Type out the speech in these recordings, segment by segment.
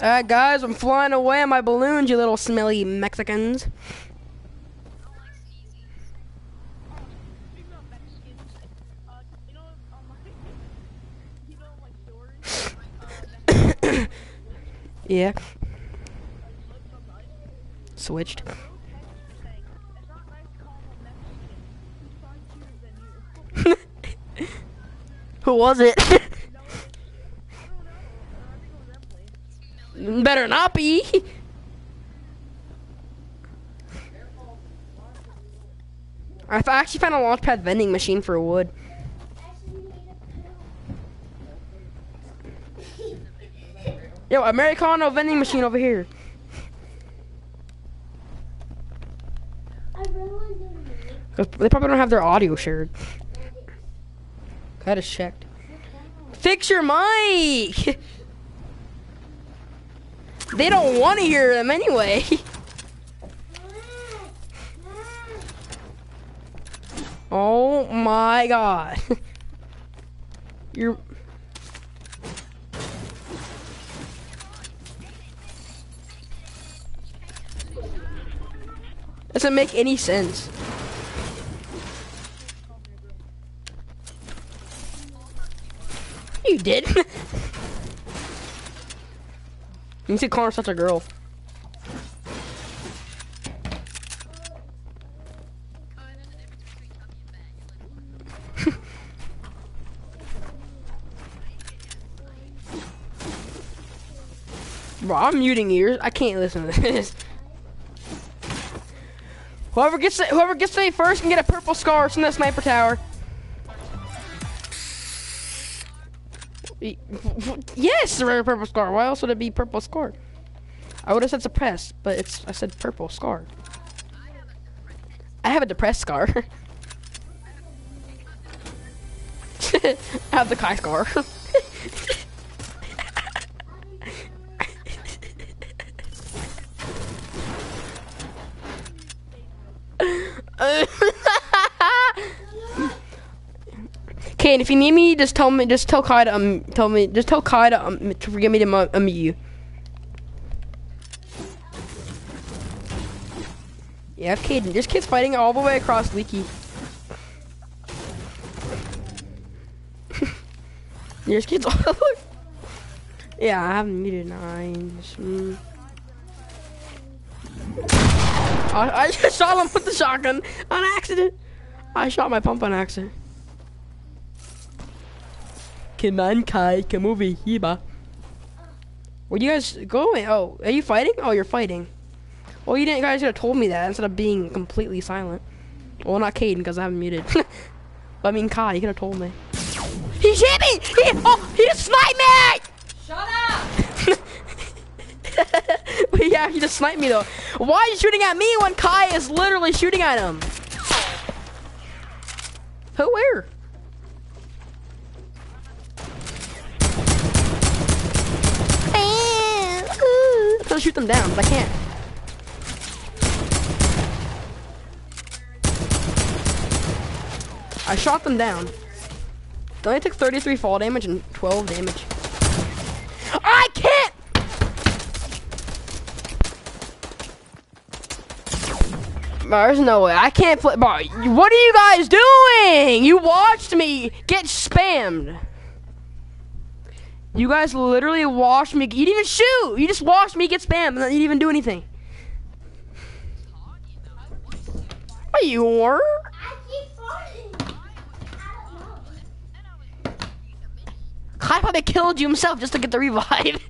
Alright, guys, I'm flying away on my balloons, you little smelly Mexicans. Yeah, switched. Who was not nice to call him a Mexican. He's far cuter than you. Who was it? No, I don't know. I think it was Emily. Better not be. I actually found a launchpad vending machine for wood. Yo, Americano vending machine over here. They probably don't have their audio shared. I just checked. Fix your mic! they don't want to hear them anyway. Oh my god. You're. Doesn't make any sense. You did. you see, call such a girl. Bro, I'm muting ears. I can't listen to this. Whoever gets it, whoever gets it first can get a purple scar from the sniper tower. Yes, a rare purple scar. Why else would it be purple scar? I would have said suppressed, but it's I said purple scar. I have a depressed scar. I have the Kai scar. Okay, and if you need me, just tell me. Just tell Kai to um, tell me. Just tell Kai to um, to forget me to um, unmute you. Yeah, Caden. There's kids fighting all the way across Leaky. There's kids all. Yeah, I haven't muted nine. Mm. I, I just shot him with the shotgun on accident. I shot my pump on accident. Come on, Kai, come over here, ba. Where you guys going? Oh, are you fighting? Oh, you're fighting. Well, you didn't guys should have told me that instead of being completely silent. Well, not Caden because I haven't muted. but I mean, Kai, you could have told me. He hit me! He, oh, he just sniped me! Shut up! but yeah, he just sniped me though. Why are you shooting at me when Kai is literally shooting at him? Who? Where? I'm trying to shoot them down, but I can't. I shot them down. They only took 33 fall damage and 12 damage. I can't! There's no way. I can't play. Bro, what are you guys doing? You watched me get spammed. You guys literally watched me. You didn't even shoot. You just watched me get spammed and you didn't even do anything. You were? I. I. Kai probably killed you himself just to get the revive.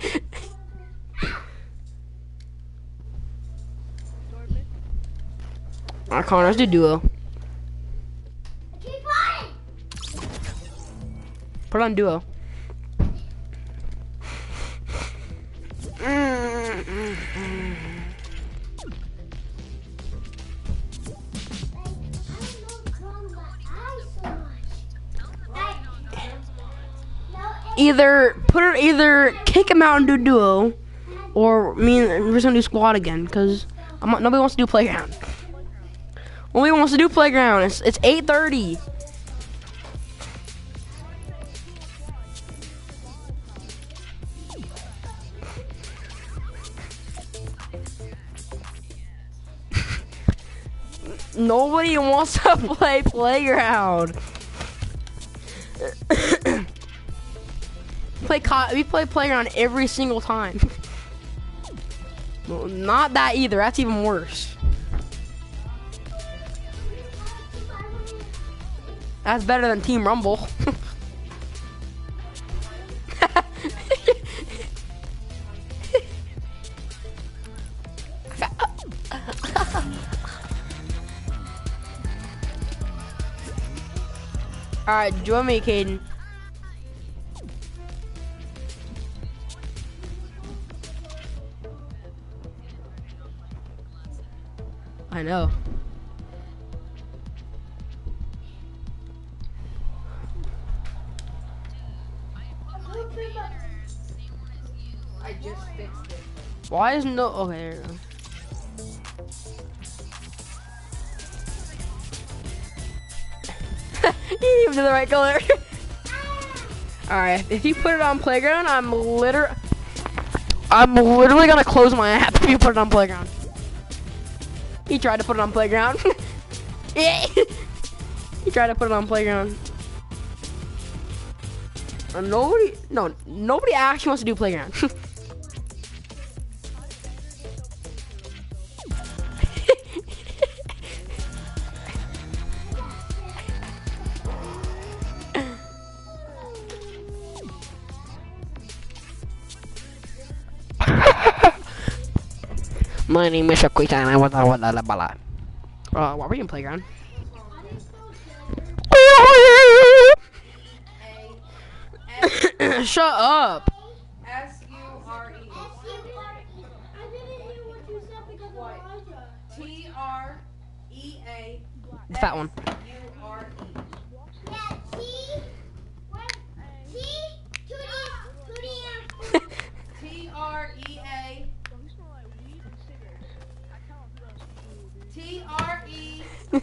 Alright, Connor, let's do duo. I. Put on duo. Either put it, either kick him out and do duo, or me and we're just gonna do squad again because nobody wants to do playground. Nobody wants to do playground. It's it's 8:30. Nobody wants to play playground. play we play playground every single time. not that either. That's even worse. That's better than Team Rumble. Alright, join me, Caden. I know. I just fixed it. Why is no? Okay, do the right color. Alright, if you put it on playground, I'm liter I'm literally gonna close my app if you put it on playground. He tried to put it on playground. Yeah. he tried to put it on playground. Uh, nobody, no, nobody actually wants to do playground. My name is Shakuita and I want to want to bala. Uh, what were you in playground? Shut up. S U R E. T R E A The fat one. U R E. T R E A Yo, he smell like weed and cigarettes. I tell him he does. T R E Hey,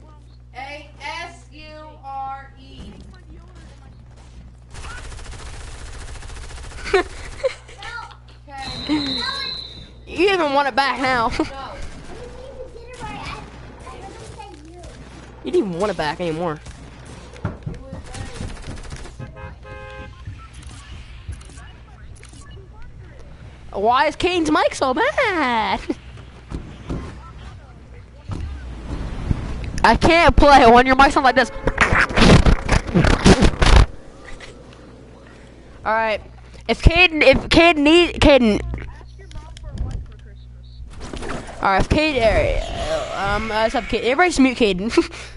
what I'm A S U R E. my deodorant and my Okay. You even want it back now. You didn't even want it back anymore. Why is Kane's mic so bad? I can't play when your mic sounds like this. Alright. If Caden, if Caden need, Caden, alright, Caden, uh, um, uh, what's up, Caden? Everybody just mute Caden.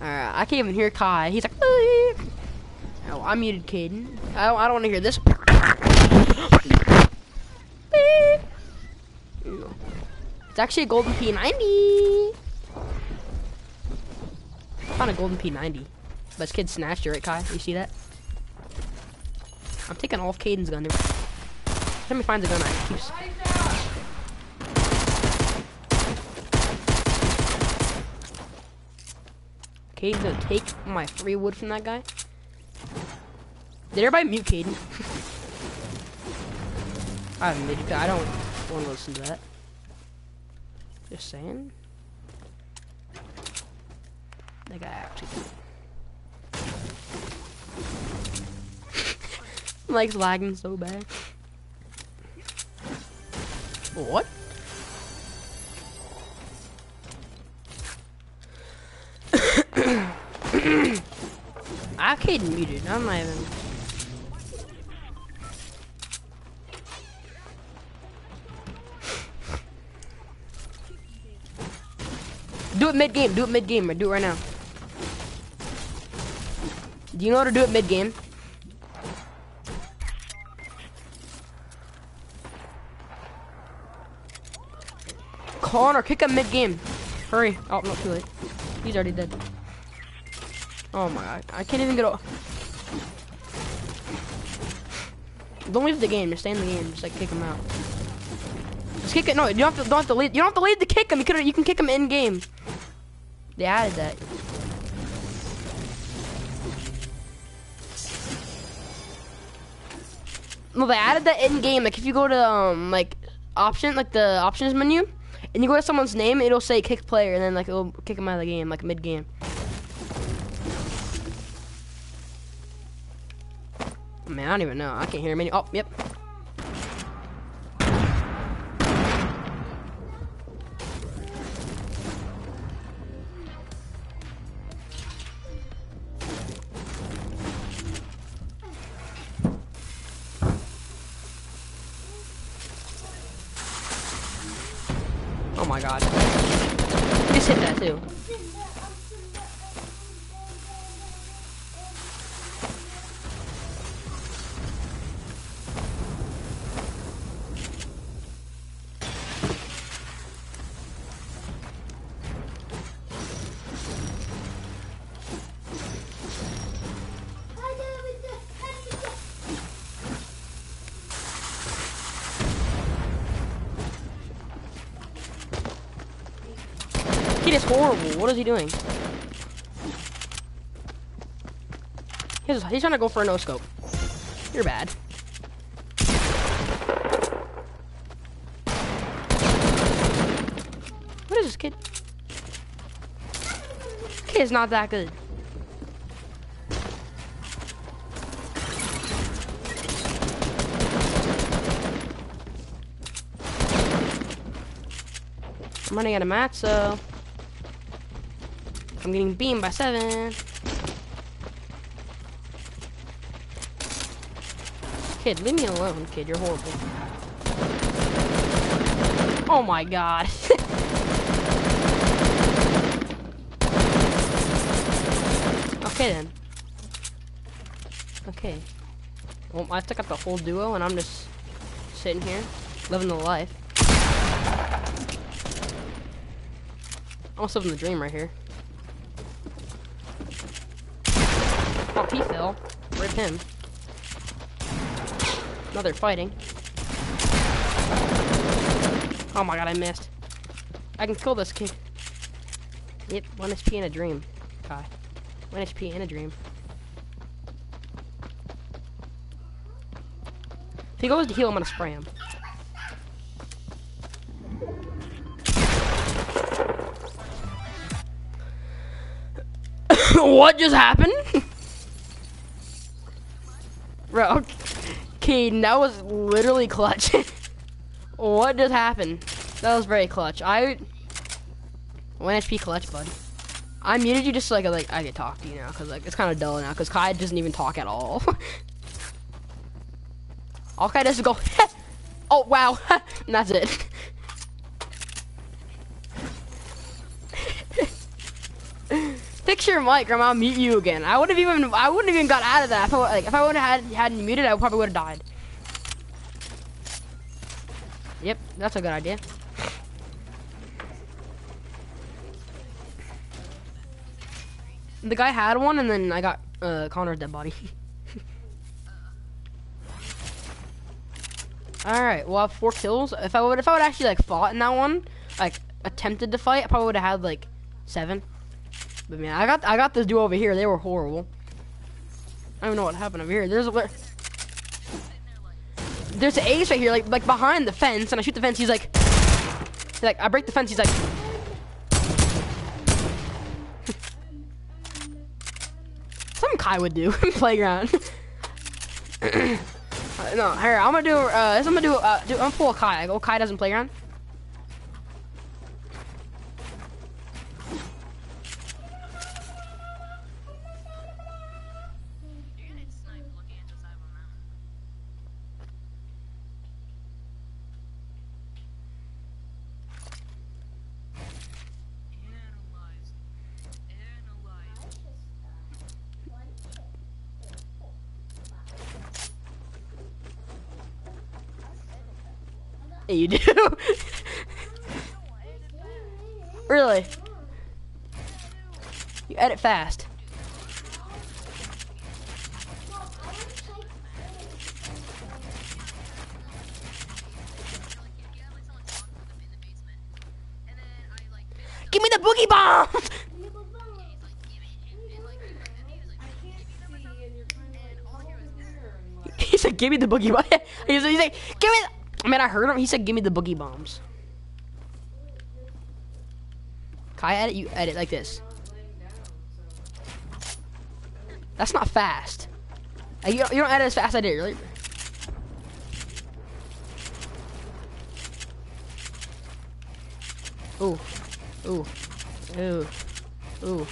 Alright, I can't even hear Kai. He's like, oh, I muted Caden. I don't, I don't want to hear this. It's actually a golden P90. Found a golden P90. But this kid snatched it, right, Kai? You see that? I'm taking off Caden's gun. Every time he finds a gun, I keeps. Caden's gonna take my free wood from that guy. Did everybody mute Caden? I haven't. I don't want to listen to that. Just saying. That guy actually. Like lagging so bad. What? Arcade muted. I'm not even. Do it mid game. Do it mid game. Do it right now. Do you know how to do it mid game? Connor, kick him mid game. Hurry. Oh, not too late. He's already dead. Oh my god. I can't even get off. Don't leave the game. Just stay in the game. Just like kick him out. Just kick it. No, you don't have to. Don't have to lead. You don't have to lead to kick him. You could. You can kick him in game. They added that. No, they added that in game. Like if you go to um like option like the options menu, and you go to someone's name, it'll say kick player, and then like it'll kick them out of the game like mid game. Man, I don't even know. I can't hear him any. Oh, yep. What is he doing? He's, he's trying to go for a no scope. You're bad. What is this kid? Kid's not that good. I'm running out of mats, so I'm getting beamed by seven. Kid, leave me alone, kid. You're horrible. Oh my god. okay then. Okay. Well, I took out the whole duo and I'm just sitting here, living the life. Almost living the dream right here. He fell. Rip him. Now they're fighting. Oh my god, I missed. I can kill this kid. Yep, 1 HP in a dream. Kai. 1 HP in a dream. If he goes to heal, I'm gonna spray him. what just happened? Bro, Caden, that was literally clutch. what just happened? That was very clutch. I one HP clutch, bud. I muted you just so like like I could talk to you now, cause like it's kind of dull now, cause Kai doesn't even talk at all. all Kai does is go, oh wow, and that's it. Fix your mic, or I'll mute you again. I would have even I wouldn't have even got out of that if I like if I would have had hadn't muted, I probably would have died. Yep, that's a good idea. The guy had one, and then I got uh, Connor's dead body. All right, well, I have four kills. If I would, if I would actually like fought in that one, like attempted to fight, I probably would have had like seven. But man, I got I got this dude over here. They were horrible. I don't know what happened over here. There's a there's an ace right here, like like behind the fence, and I shoot the fence. He's like, he's like I break the fence. He's like, something Kai would do playground. Uh, no, here I'm gonna do. Uh, I'm gonna do. Uh, do I'm gonna Kai. Go Kai doesn't playground. You do. really? You edit fast. Give me the boogie bomb! he said, "Give me the boogie bomb." "He's like, give me." I mean, I heard him. He said, "Give me the boogie bombs." Kai edit you edit like this. That's not fast. You don't, you don't edit as fast as I did, really. Ooh, ooh, ooh, ooh,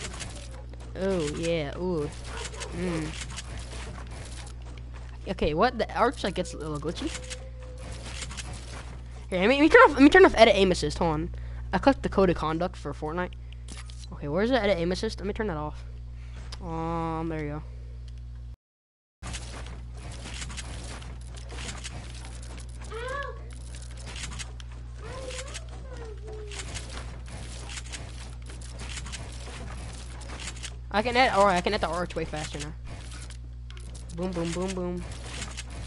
ooh, yeah, ooh. Mm. Okay, what the arch like gets a little glitchy. Here, let me, let me turn off. Let me turn off edit aim assist. Hold on. I clicked the code of conduct for Fortnite. Okay, where's the edit aim assist? Let me turn that off. Um, there you go. I can edit. Or I can edit the arch way faster now. Boom, boom, boom, boom.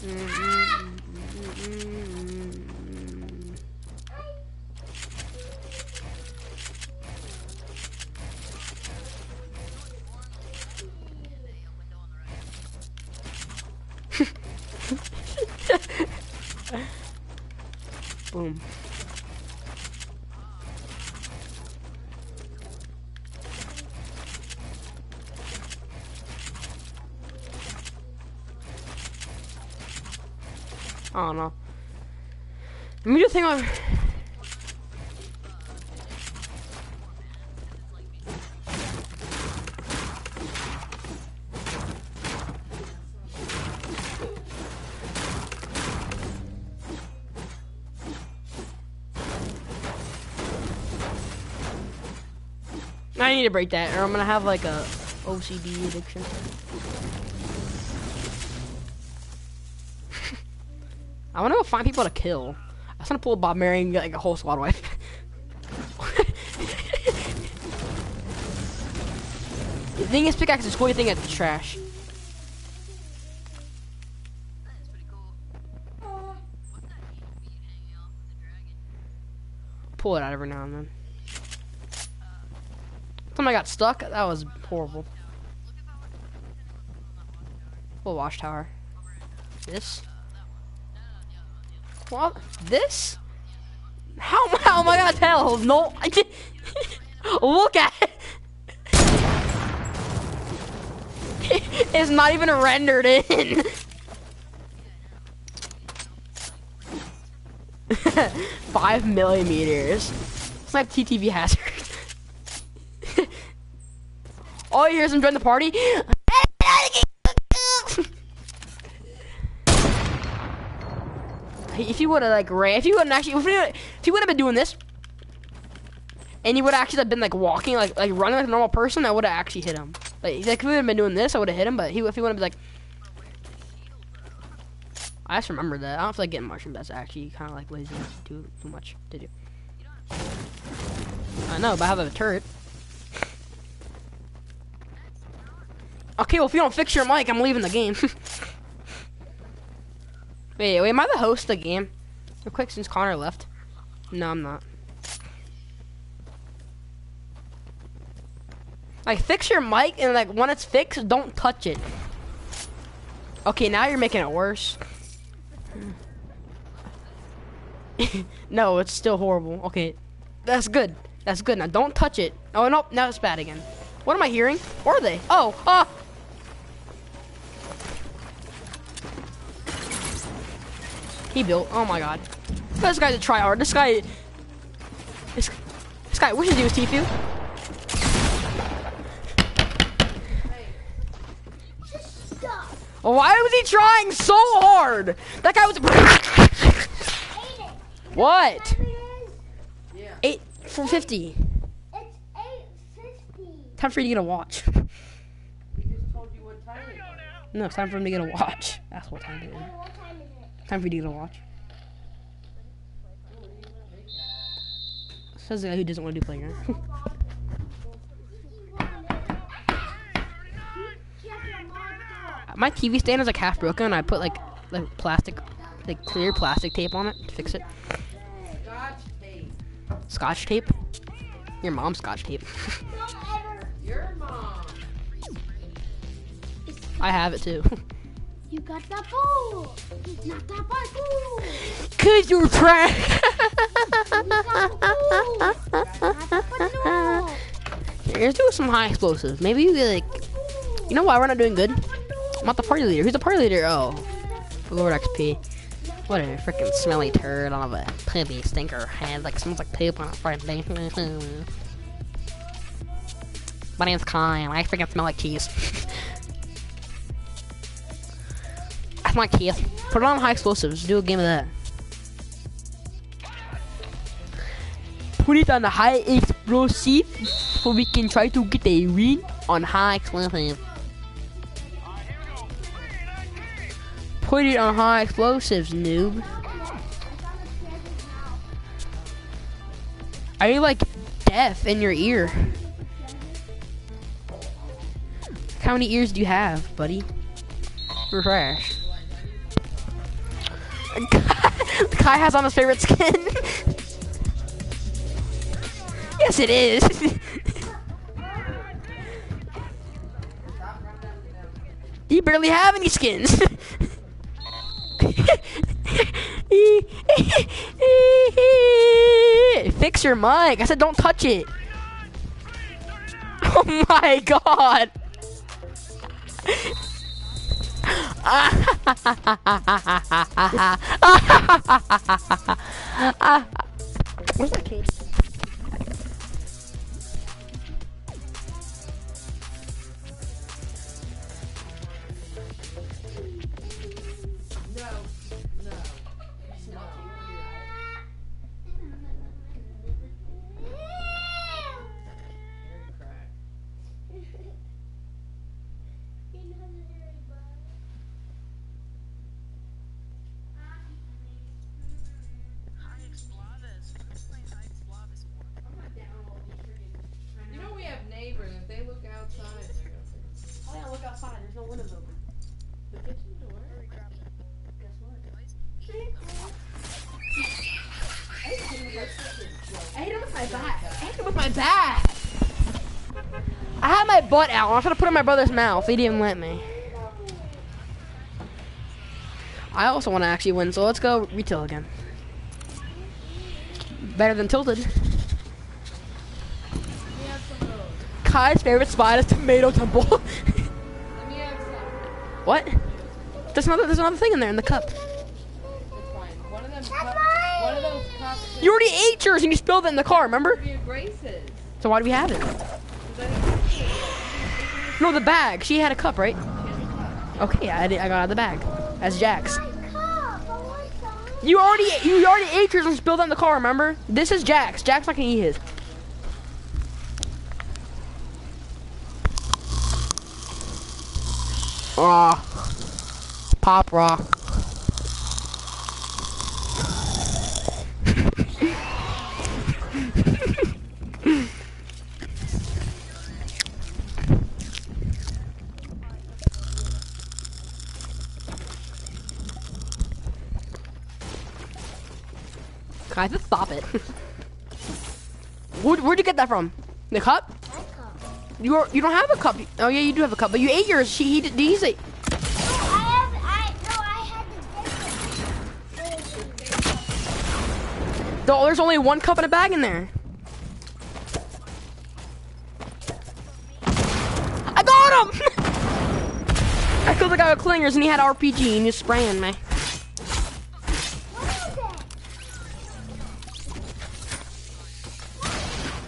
Mm, mm, mm, mm, mm, mm. Thing on. I need to break that, or I'm gonna have like a OCD addiction. I wanna go find people to kill. Just wanna pull Bob Mary and get like a whole squad wife. the thing is, pickaxe is cool. You think it's trash. Pull it out every now and then. Time I got stuck, that was horrible. Full watchtower. This? What? This? How, how am I gonna tell? No, I did. Look at it. it's not even rendered in. Five millimeters. It's like TTV hazard. All oh, you hear is him join the party. If you would have like ran, if you wouldn't actually, if you, would have been doing this, and you would actually have been like walking, like like running like a normal person, I would have actually hit him. Like, like if we would have been doing this, I would have hit him. But he, if he would have been like, I just remember that. I don't feel like getting mushroom. That's actually kind of like lazy. Too too much to do. I know, but I have a turret. Okay, well if you don't fix your mic, I'm leaving the game. wait, wait, am I the host of the game? Real quick, since Connor left. No, I'm not. Like, fix your mic, and like, when it's fixed, don't touch it. Okay, now you're making it worse. no, it's still horrible. Okay, that's good. That's good. Now don't touch it. Oh no, now it's bad again. What am I hearing? Or are they? Oh, ah. He built. Oh my god. This guy's a tryhard. This guy. This, this guy wishes he was Tfue. Stop! Why was he trying so hard? That guy was. What? Time it is? Eight for fifty. It's 8.50. Time for you to get a watch. We just told you what time it was. No, it's time for him to get a watch. That's what time it is. Time is it? Time for you to watch. Says the guy who doesn't want to do playground. My TV stand is like half broken. I put like like plastic, like clear plastic tape on it to fix it. Scotch tape. Scotch tape. Your mom's scotch tape. Your mom. I have it too. You got the ball. Not the ball. Cause you're trash. Let's do some high explosives. Maybe we like, you know why we're not doing good? I'm not the party leader. Who's the party leader? Oh, Lord XP. What a freaking smelly turd on a poopy stinker head. Like smells like poop on a Friday. My name's and I freaking smell like cheese. Smell like. Put on high explosives. Do a game of that. Put it on the high explosive so we can try to get a win on high explosive. Put it on high explosives, noob. Are you like deaf in your ear? How many ears do you have, buddy? You're trash. Kai has on his favorite skin. yes, it is. you barely have any skins. Fix your mic. I said don't touch it. Oh my god. Where's my case? Butt out. I was trying to put it in my brother's mouth. He didn't let me. I also want to actually win, so let's go retail again. Better than tilted. We have some of those. Kai's favorite spot is Tomato Temple. Let me have some. what? There's another. There's another thing in there in the cup. It's fine. One of them. Cup, one of those cups. You already ate yours and you spilled it in the car. Remember? Be a Grace's. So why do we have it? No, the bag. She had a cup, right? Okay, I, did, I got out of the bag. That's Jack's. You already you already ate yours and spilled in the car. Remember? This is Jack's. Jack's not gonna eat his. Ah, pop rock. Guys, just stop it. Where, where'd you get that from? The cup? You are, you don't have a cup. Oh yeah, you do have a cup, but you ate yours. She he did he's ate. No, there's only one cup and a bag in there. I got him! I killed the guy with clingers and he had RPG and he was spraying me.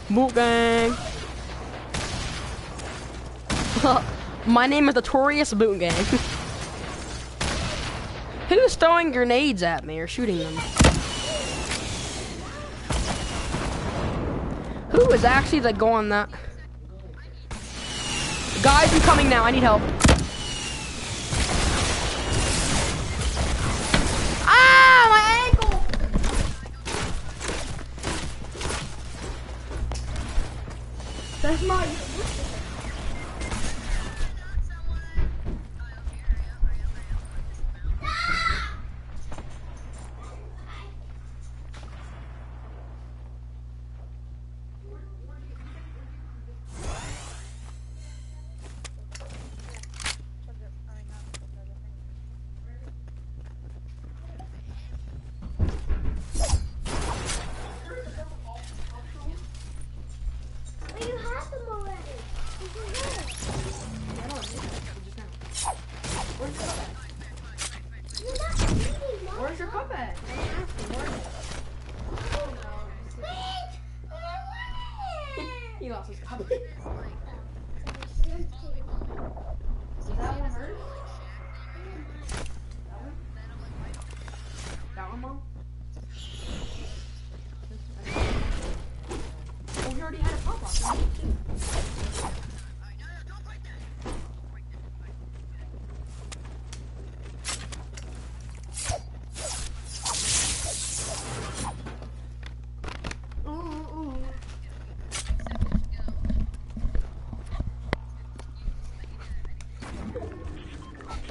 Boot gang. My name is Notorious Boot Gang. Who's throwing grenades at me or shooting them? Who is actually like going that? Guys, I'm coming now. I need help. That's my.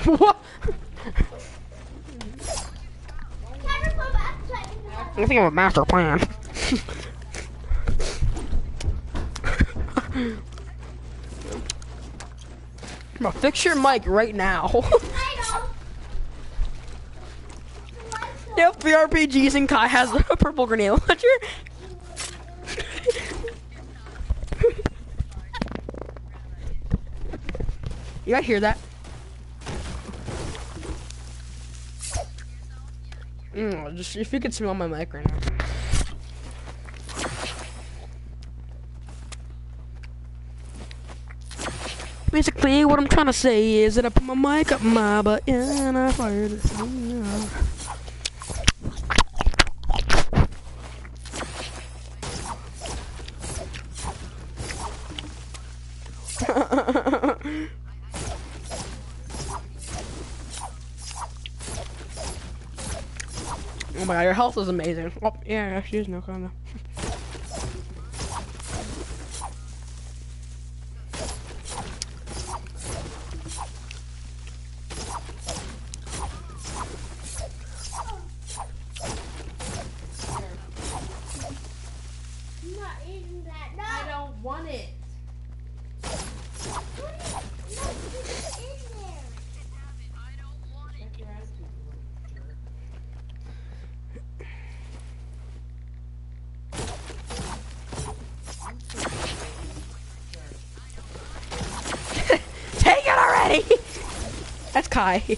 What? I think I'm a master plan. Gonna fix your mic right now. yep, the RPGs and Kai has a purple grenade launcher. you guys hear that? Just if you could smell my mic right now. Basically, what I'm trying to say is that I put my mic up my butt and I fired it. Health is amazing. Oh, yeah, she no kind That's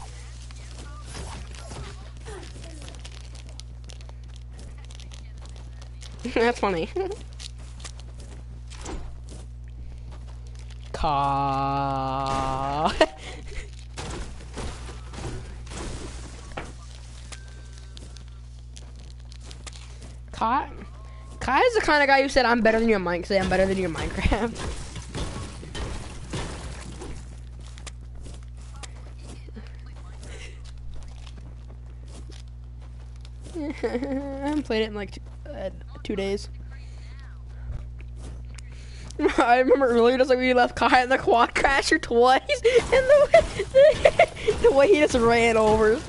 That's funny. Ka. Kai. Kai is the kind of guy who said, "I'm better than your Minecraft." Say, "I'm better than your Minecraft." I haven't played it in like two, uh, two days. I remember earlier, just like we left Kai in the quad crasher twice, and the way, the way he just ran over.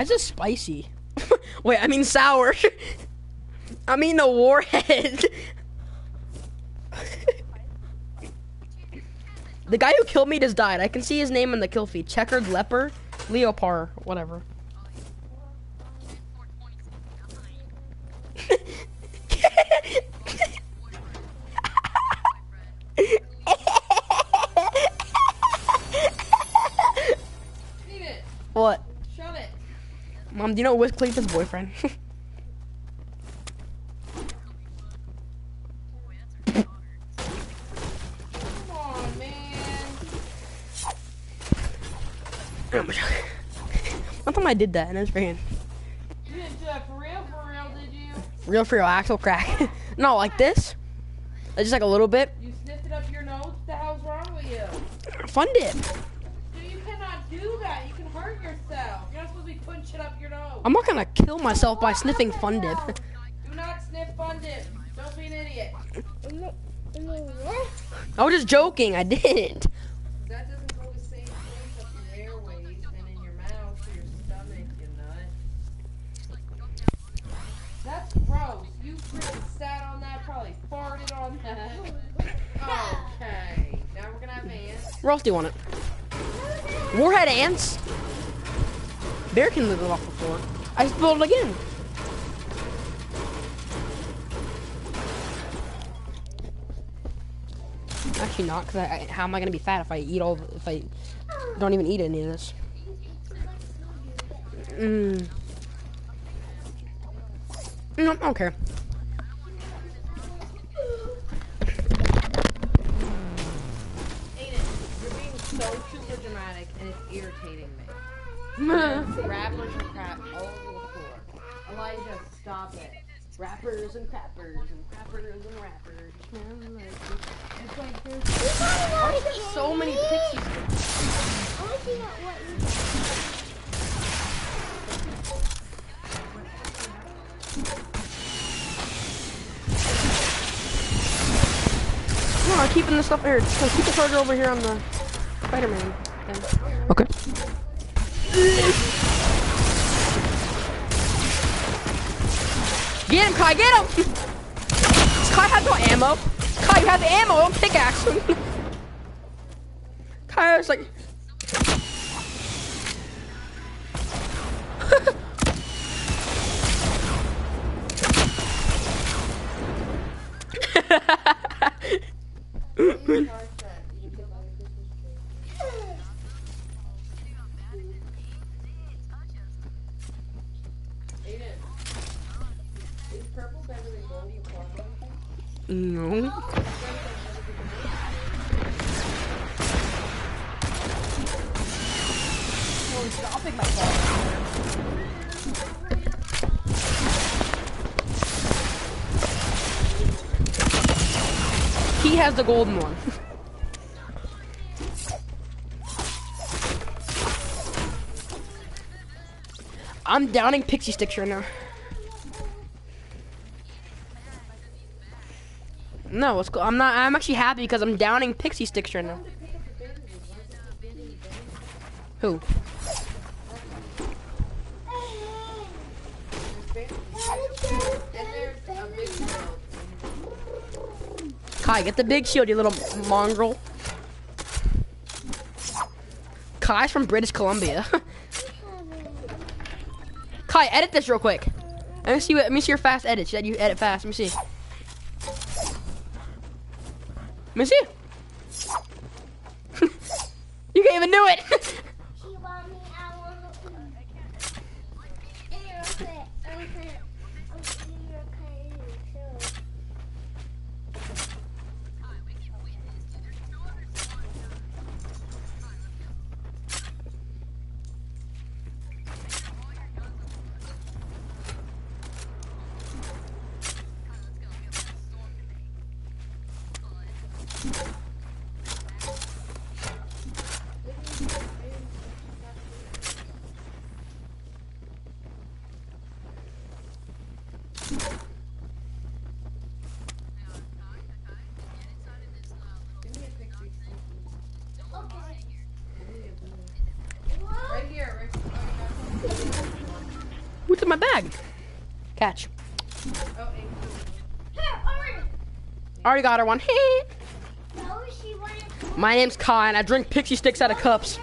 Why is this spicy? Wait, I mean sour. I mean the warhead. the guy who killed me just died. I can see his name in the kill feed. Checkered leper, leopard, whatever. Eat it. what? Shove it. Mom, do you know Wiz Khalifa's boyfriend? Come on, man. One time I did that and it was freaking You didn't do that for real, for real, did you? real for real axle crack. no, like this. Uh, Just like a little bit. You sniffed it up your nose? What the hell's wrong with you? Fun dip. Dude, you cannot do that. You can hurt yourself. You're not supposed to be putting shit up your nose. I'm not gonna kill myself by sniffing fun dip. Do not sniff fun dip. Don't be an idiot. I was just joking. I didn't. That doesn't go the same place up your airways and in your mouth to your stomach, you nut. That's gross. You freaking sat on that, probably farted on that. Okay. Now we're gonna have ants. Where else do you want it? Warhead ants? Bear can live off the floor. I it again. Actually not, because how am I gonna be fat if I eat all, if I don't even eat any of this? Mm. No, I don't care. Aiden, you're being so super dramatic and it's irritating me. Wrappers and crap oh, all over the floor. Elijah, stop it. Rappers and crappers and crappers and rappers. It's like there's Why is there so many pixie sticks? I want to see what you No, I'm keeping this stuff here. Just keep the charger over here on the Spider-Man thing. Okay. Get him, Kai! Get him! Does Kai have no ammo? Kai, you have ammo. Don't pickaxe him. Kai was like. Oh no. He has the golden one. I'm downing pixie sticks right now. No, it's cool. I'm not. I'm actually happy because I'm downing pixie sticks right now. Who? Kai, get the big shield, you little mongrel. Kai's from British Columbia. Kai, edit this real quick. Let me see. What, let me see your fast edit. Said you edit fast. Let me see. Me see. you can't even do it. Catch. Already got her one. No, my name's Kai, and I drink pixie sticks out of cups.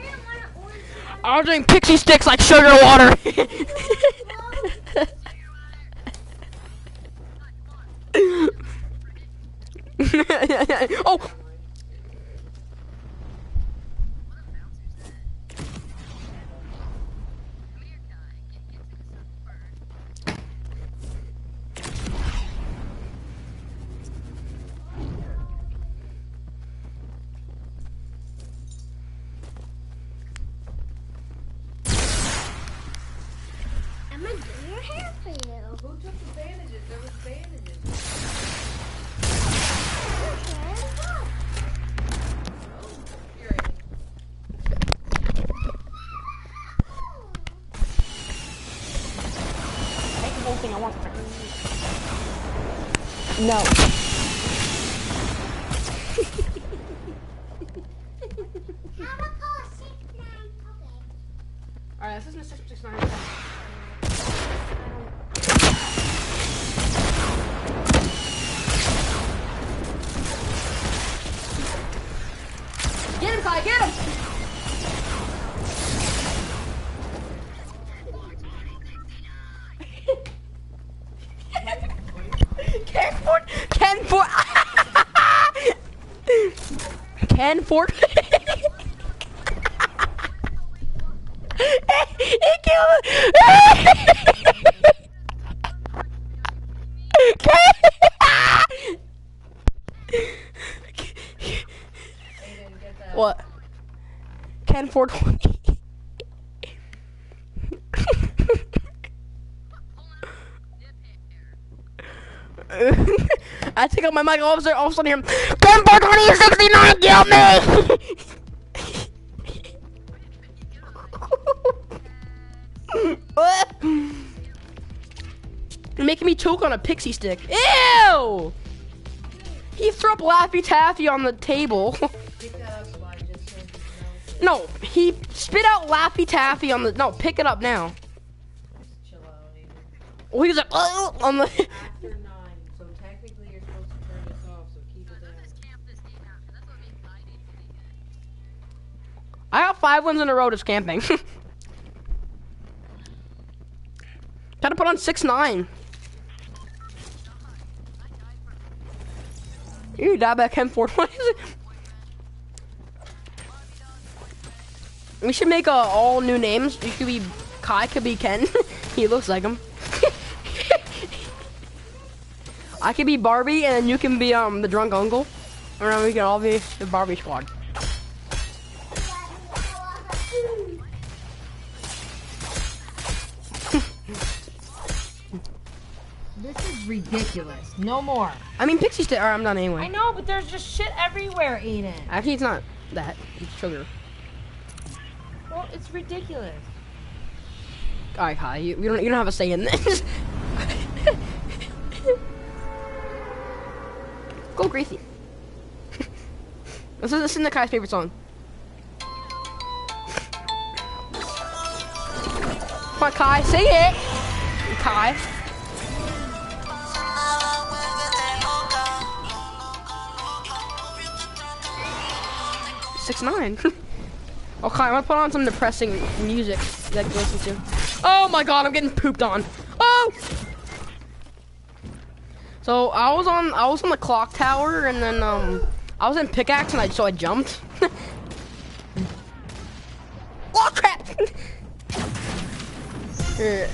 I'll drink pixie sticks like sugar water. oh. I'm gonna do your hair for you. Who took the bandages? There was bandages. Okay, look. Here, Aiden. Take the whole thing. I want No. Ken Ford. he killed Aiden, get that. What? Ken 420. I my mic, all of a sudden, all of a sudden Ken 420 69, kill me! You're making me choke on a pixie stick. Ew! He threw up Laffy Taffy on the table. Pick that up, Elijah. So you know, No, he spit out Laffy Taffy on the. No, pick it up now. Well, he was like, oh, on the. Wins in a row just camping. Gotta put on six nine. You die back is it? We should make uh, all new names. You could be Kai, could be Ken. he looks like him. I could be Barbie, and you can be um the drunk uncle, and then we can all be the Barbie squad. Ridiculous. No more. I mean, Pixie Stick. Or I'm done anyway. I know, but there's just shit everywhere, Aiden. Actually, it's not that. It's sugar. Well, it's ridiculous. All right, Kai. You, you don't. You don't have a say in this. Go, Gracie. this is this is the Kai's favorite song. Come on, Kai. Sing it. Kai. Six nine. okay, I'm gonna put on some depressing music that you listen to. Oh my god, I'm getting pooped on. Oh. So I was on I was on the clock tower and then um I was in pickaxe and I so I jumped. oh crap! Here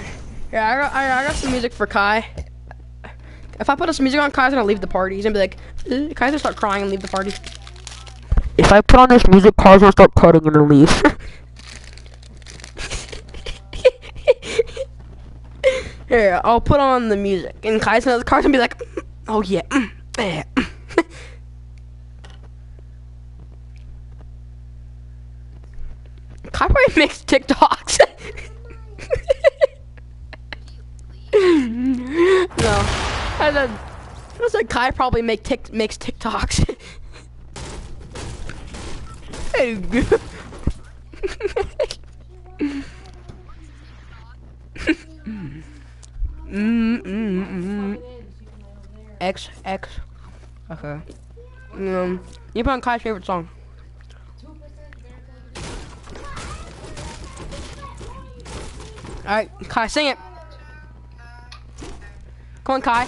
I got I, I got some music for Kai. If I put some music on, Kai's gonna leave the party. He's gonna be like, "Uh," Kai's gonna start crying and leave the party. If I put on this music, Kai's gonna start cutting and leave. Here, I'll put on the music, and Kai's gonna, Kai's gonna be like, "Oh yeah." mm, eh, mm." Kai probably makes TikToks. no, I said, I said Kai probably make tic makes TikToks. Hey. Mm, mm, mm. X X. Okay. Um, you put on Kai's favorite song. All right, Kai, sing it. Come on, Kai.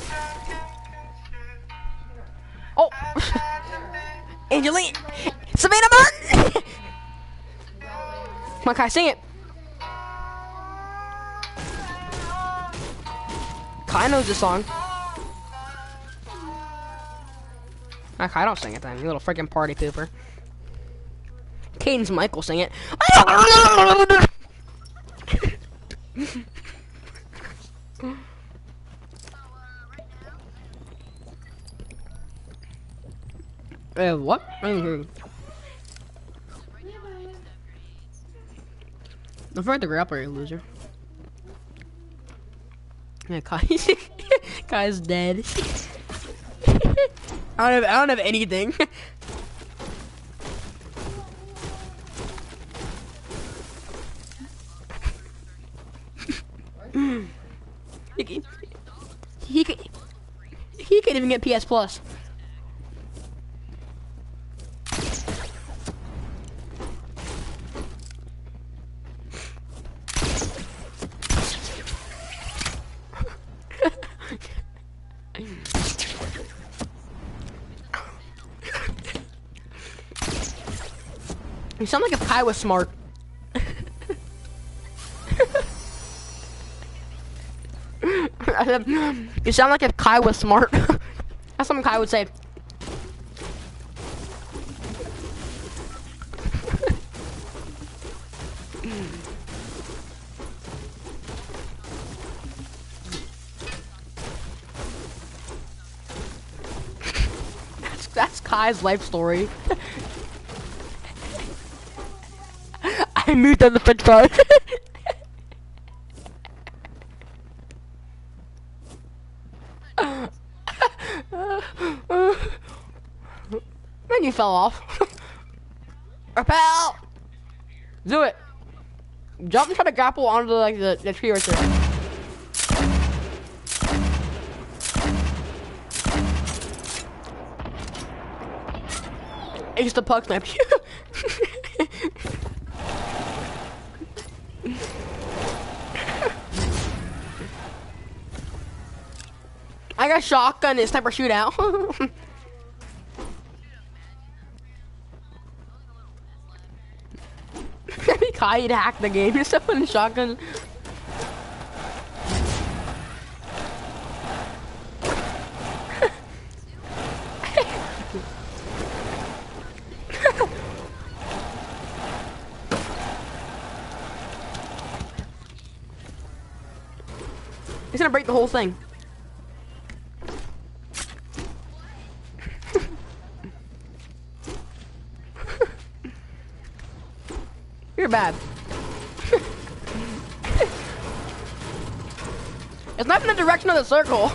Oh, Angeline, Savannah Martin. Come on, Kai, sing it. Kai knows this song. Ah, Kai, don't sing it then, you little freaking party pooper. Cadence Michael sing it. Uh, what? I didn't hear you. Don't forget to grapple, you loser. Yeah, Kai. Kai's dead. I don't have. I don't have anything. he, he can. He can even get PS Plus. You sound like if Kai was smart. You sound like if Kai was smart. That's something Kai would say. that's, that's Kai's life story. I moved on the french fry. then you fell off. Rappel! Do it. Jump and try to grapple onto like the, the tree right there. Ace the puck you. I got shotgun and sniper shootout. Kai had hacked the game. He's still putting shotgun. He's gonna break the whole thing. Bad. it's not in the direction of the circle.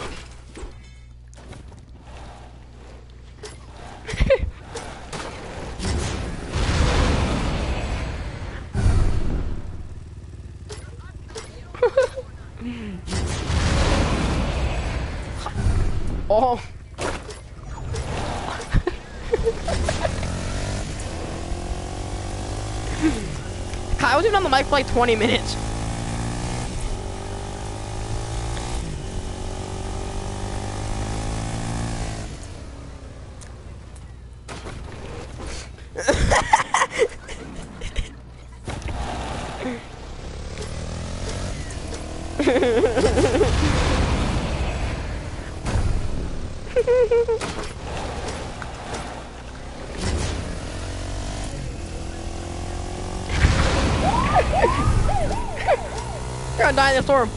For like 20 minutes. The storm.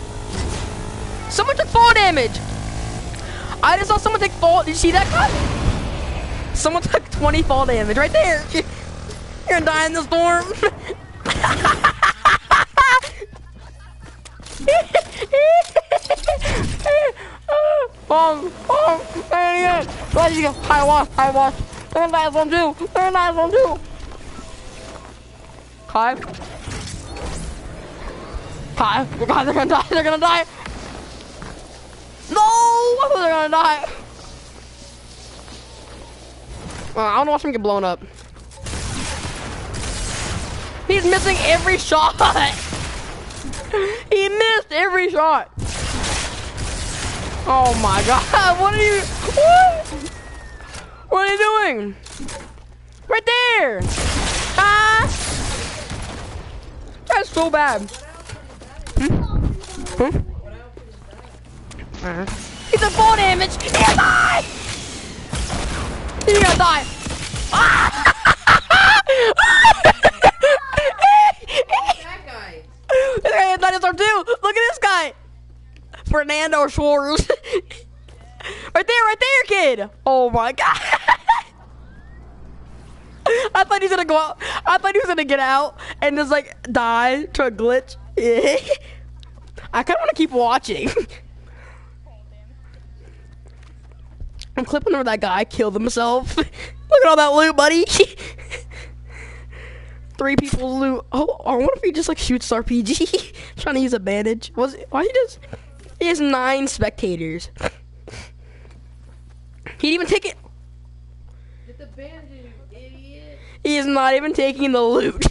Someone took fall damage. I just saw someone take fall. Did you see that guy? Someone took 20 fall damage right there. You're gonna die in the storm. Bong, bong, there it is. Let you go. High wash, high wash. They're gonna die in storm too. They're gonna die in storm too. Kai. Kai. Oh God, they're gonna die. They're gonna die. No! I thought they're gonna die. Uh, I don't watch him get blown up. He's missing every shot. he missed every shot. Oh my god, what are you what? What are you doing? Right there! Ah! That's so bad. Hmm? Uh, He's a full damage! He's gonna die! He's gonna die! This guy had dinosaur too! Look at this guy! Fernando Schwartz. right there, right there, kid! Oh my god! I thought he was gonna go out. I thought he was gonna get out and just like die to a glitch. I kinda wanna keep watching. I'm clipping where that guy killed himself. Look at all that loot, buddy. Three people loot. Oh, I wonder if he just like shoots RPG, trying to use a bandage. Was it? Why he just? He has nine spectators. He didn't even take it. Get the bandage, idiot. He is not even taking the loot.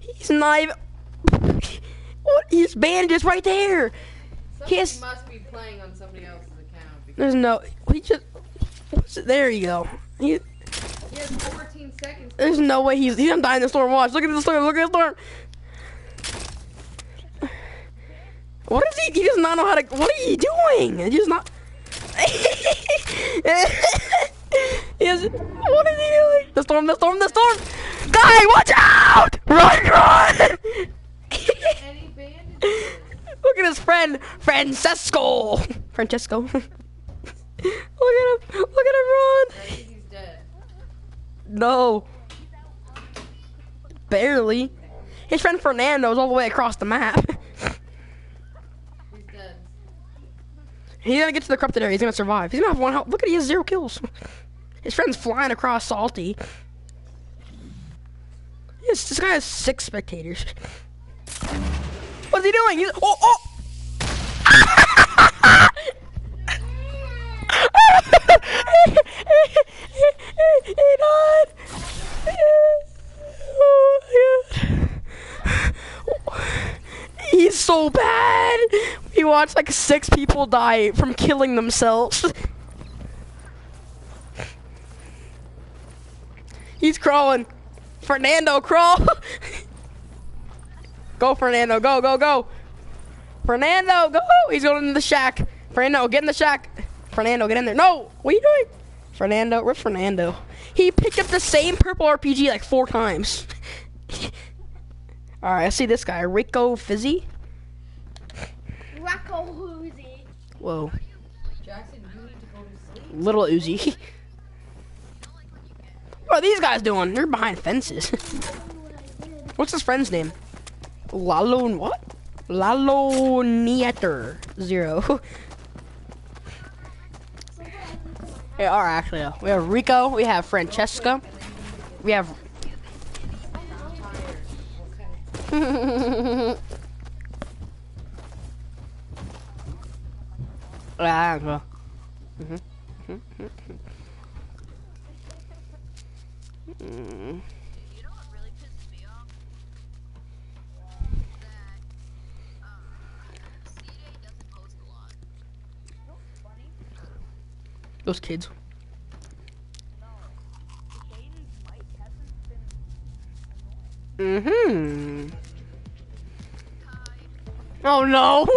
He's not even. What? His bandages right there. Somebody must be playing on somebody else's account. Because, There's no. He just. There you go. He, yeah, has 14 seconds. There's no way he's he's gonna in the storm. Watch. Look at the storm. Look at the storm. What is he? He does not know how to. What are you doing? He does not. he is, what is he doing? The storm. The storm. The storm. Guy, watch out! Run, run! Look at his friend, Francesco. Francesco. Look at him. Look at him run. I think he's dead. No. Barely. His friend Fernando's all the way across the map. He's dead. He's gonna get to the corrupted area. He's gonna survive. He's gonna have one health. Look at he has zero kills. His friend's flying across salty. Yes, this guy has six spectators. What's he doing? He's oh oh. he. He's so bad. We watched like six people die from killing themselves. He's crawling. Fernando, crawl. go, Fernando. Go, go, go. Fernando, go. He's going in the shack. Fernando, get in the shack. Fernando, get in there. No, what are you doing? Fernando, where's Fernando? He picked up the same purple RPG like four times. All right, I see this guy, Rico Fizzy. Rico Hoozy. Whoa, Jackson, you need to go to sleep. little Uzi. what are these guys doing? They're behind fences. What's his friend's name? Lalo what? Lalo Nieter Zero. yeah, are actually, uh, we have Rico, we have Francesca, we have. Ah, well. Mhm. Mhm, mhm, mhm. Mm. You know what really pisses me off? That um, C-Day doesn't post a lot. You know what's funny? Those kids. No. Jaden's mic hasn't been Mm-hmm. Oh no! when you try to fit in with the crowd. You know that I'm not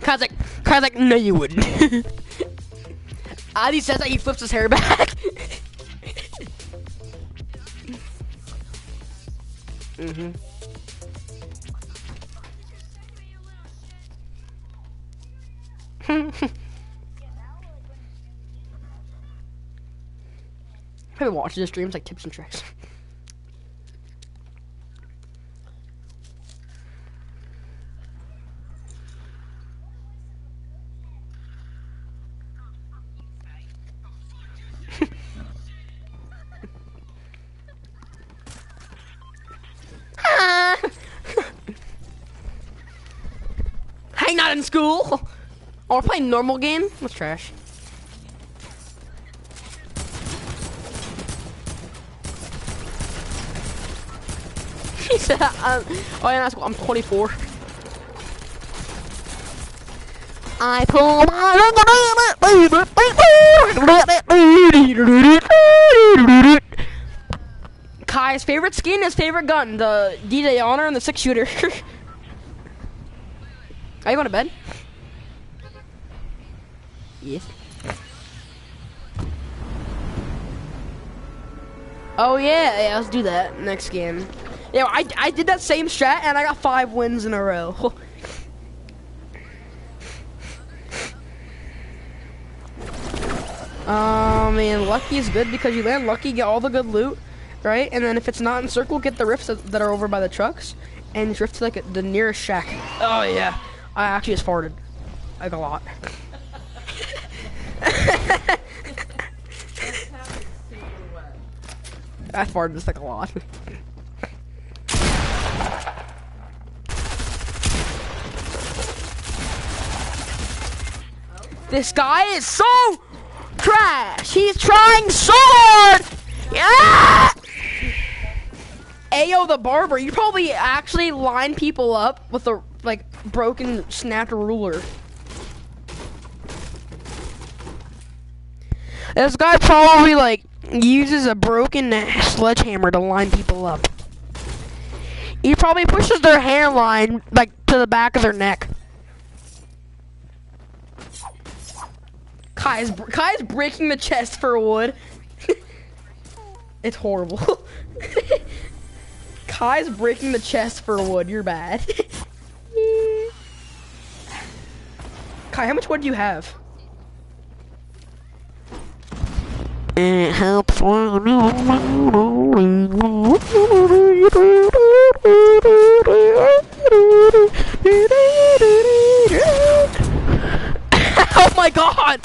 Kai's like, Kai's like, no you wouldn't. Adi says that he flips his hair back. mm-hmm. Probably watches his streams like tips and tricks. hey, not in school. Oh, we're playing normal game. That's trash. He said, um, "Oh yeah, that's I'm 24." I pull my Kai's favorite skin, his favorite gun, the DJ Yonder and the six shooter. Are you going to bed? Yes. Oh yeah, yeah, let's do that next game. Yeah, I, I did that same strat and I got five wins in a row. Oh man, lucky is good because you land lucky, get all the good loot, right? And then if it's not in circle, get the rifts that, are over by the trucks, and drift to like a, the nearest shack. Oh yeah, I actually just farted, like a lot. This town is super wet. I farted just like a lot. This guy is so trash. He's trying so hard. Yeah. Ayo the barber, you probably actually line people up with a like broken snapped ruler. This guy probably like uses a broken sledgehammer to line people up. He probably pushes their hairline like to the back of their neck. Kai's Kai's breaking the chest for wood. it's horrible. Kai's breaking the chest for wood. You're bad. Kai, how much wood do you have? It helps Oh my god!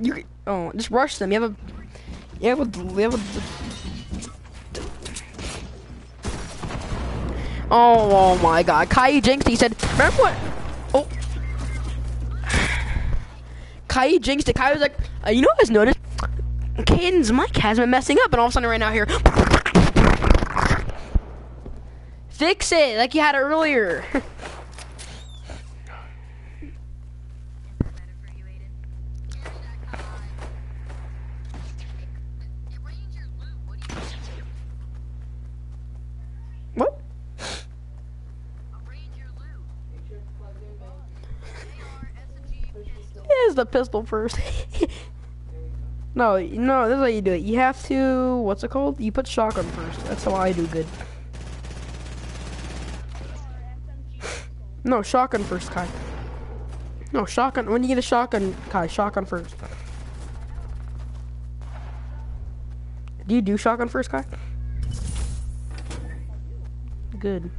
You oh, just rush them. You have a you have a you have a Oh, oh my god. Kai jinxed. He said, remember what? Oh. Kai jinxed. Kai was like, uh, you know what I just noticed? Caden's mic has been messing up, and all of a sudden right now here. Fix it like you had it earlier. Here's the pistol first. no, no, this is how you do it. You have to, what's it called? You put shotgun first. That's how I do good. No, shotgun first, Kai. No, shotgun. When you get a shotgun, Kai, shotgun first. Do you do shotgun first, Kai? Good.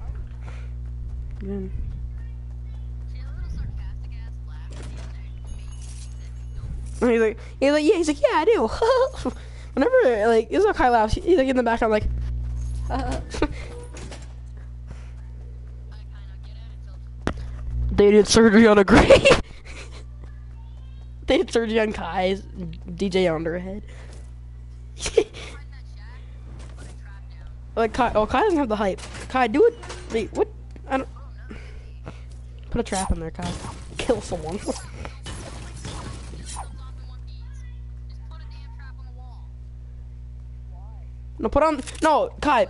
Good. And he's like, he's like, yeah, he's like, yeah, I do. Whenever, like, is how Kai laughs. He's like in the background, like, they did surgery on a grave. they did surgery on Kai's DJ Underhead. like Kai, oh Kai doesn't have the hype. Kai, do it. Wait, what? I don't. Put a trap in there, Kai. Kill someone. No, put on. No, Kai.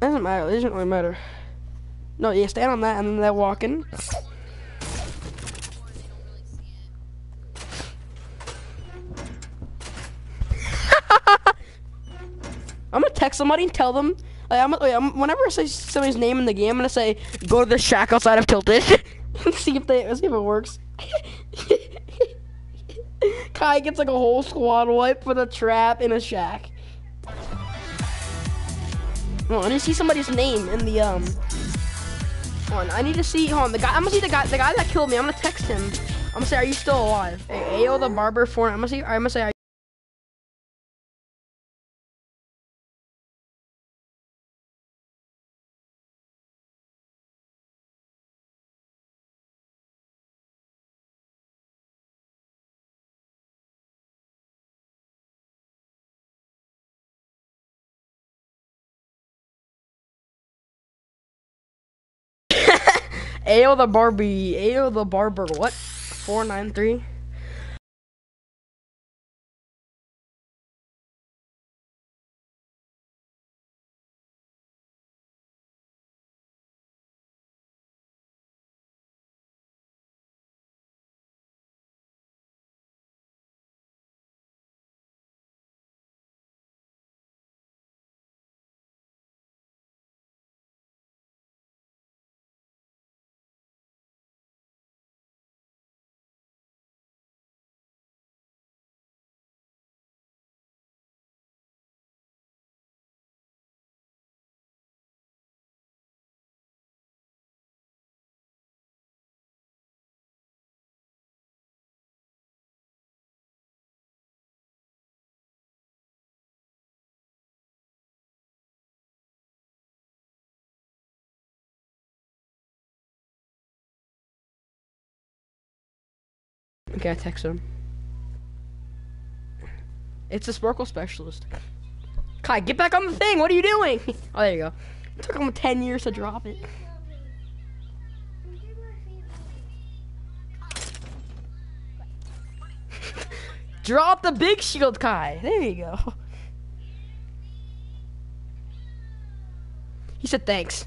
Doesn't matter. It doesn't really matter. No, yeah, stand on that and then they're walking. I'm gonna text somebody and tell them. Like, I'm, I'm, whenever I say somebody's name in the game, I'm gonna say, "Go to the shack outside of Tilted." see if they see if it works. Kai gets like a whole squad wipe with a trap in a shack. I need to see somebody's name in the um. Hold on, I need to see. Hold on, the guy. I'm gonna see the guy. The guy that killed me. I'm gonna text him. I'm gonna say, "Are you still alive?" Hey, Ayo the barber for. I'm gonna see. I'm gonna say. Ayo the Barbie. Ayo the barber. What? Four nine three. Okay, I text him. It's a sparkle specialist. Kai, get back on the thing. What are you doing? Oh, there you go. It took him 10 years to drop it. Drop the big shield, Kai. There you go. He said thanks.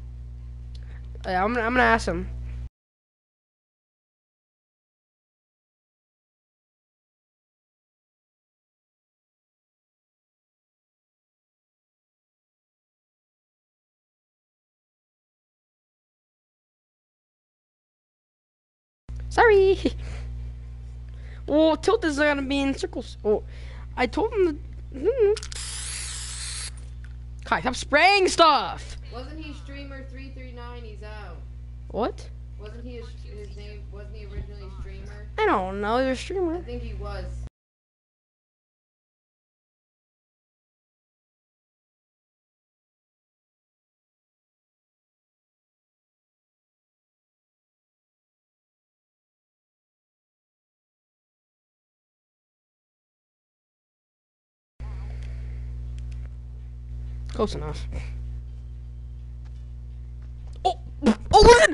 Yeah, I'm. I'm gonna ask him. Sorry. Well, tilt is gonna be in circles. Oh, I told him. Mm. Kai, stop spraying stuff. Wasn't he streamer three three nine? He's out. What? Wasn't he his, his name? Wasn't he originally streamer? I don't know. He was a I streamer. think he was. Close enough. Oh, listen.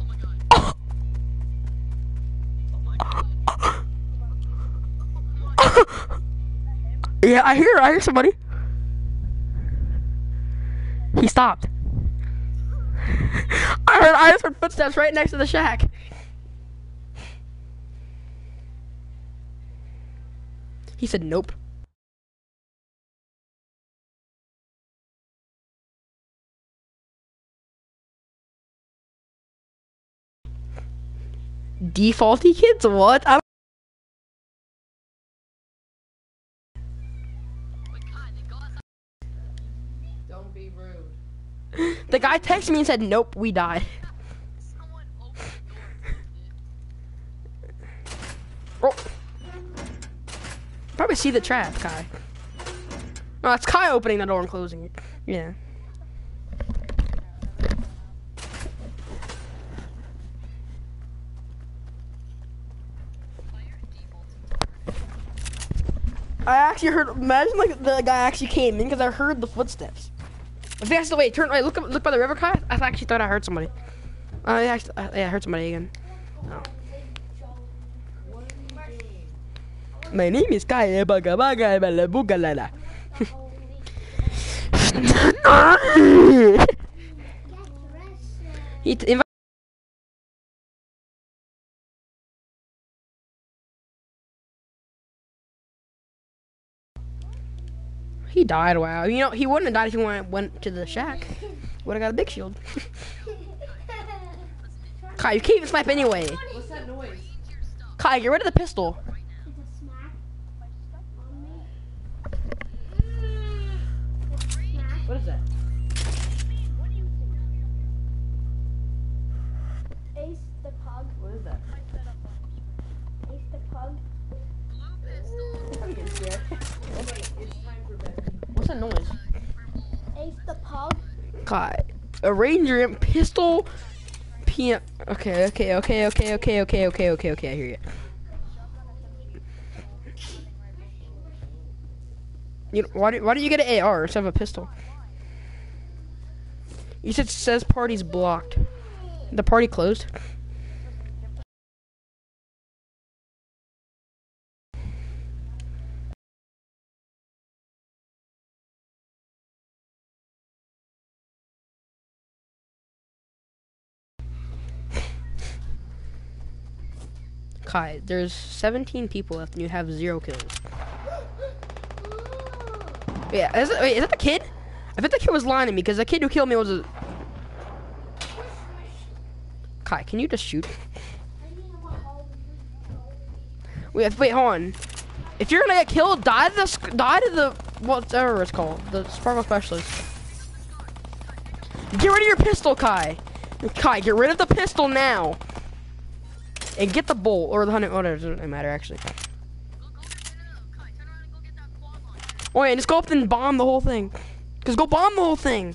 Oh my god. Oh. Yeah, I hear. I hear somebody. He stopped. I heard. I heard footsteps right next to the shack. He said, "Nope." Defaulty kids? What? I Wait, God, they go outside. Don't be rude. The guy texted me and said, "Nope, we die." Oh. Probably see the trap, Kai. No, it's Kai opening the door and closing it. Yeah. I actually heard. Imagine like the guy actually came in because I heard the footsteps. I think that's the way. Turn right. Look. Look by the river, Kai. I actually thought I heard somebody. I actually, uh, yeah, I heard somebody again. What are you doing? My name is Kai. Baga baga bala buga lala. He He died. Wow. You know he wouldn't have died if he went went to the shack. Would have got a big shield. Kai, you can't even snipe anyway. What's that noise? Kai, get rid of the pistol. Ranger and pistol. P. Okay, okay, okay, okay, okay, okay, okay, okay, okay. I hear you. You know, why do why do you get an AR instead of a pistol? You said says party's blocked. The party closed. Kai, there's 17 people left and you have zero kills. Yeah, is, it, wait, is that the kid? I bet the kid was lying to me because the kid who killed me was a. Kai, can you just shoot? Wait, wait, hold on. If you're gonna get killed, die to the die to the whatever it's called, the sparkle specialist. Get rid of your pistol, Kai. Kai, get rid of the pistol now. And get the bolt or the hundred. Whatever, oh, doesn't matter actually. Oh yeah, and just go up and bomb the whole thing. Cause go bomb the whole thing.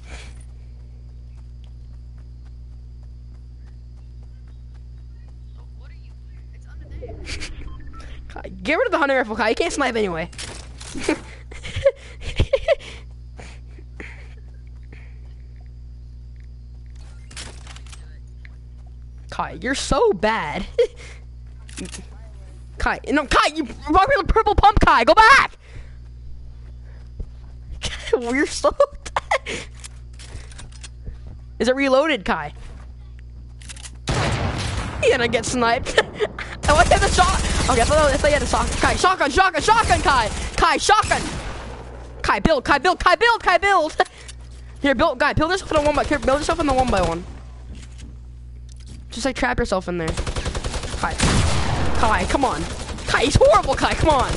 Oh, get rid of the hunting rifle, Kai. You can't snipe anyway. Kai, you're so bad. Kai, no, Kai, you brought me the purple pump, Kai. Go back. you're so. Is it reloaded, Kai? You're gonna get sniped. oh, I had the shot. Okay, I thought, I thought you had a shot. Kai, shotgun, shotgun, shotgun, Kai. Kai, shotgun. Kai, build, Kai, build, Kai, build, Kai, build. Here, build, Kai, build yourself in the one by. Here, build yourself in the one by one. Just like trap yourself in there. Kai, Kai, come on. Kai, he's horrible, Kai. Come on.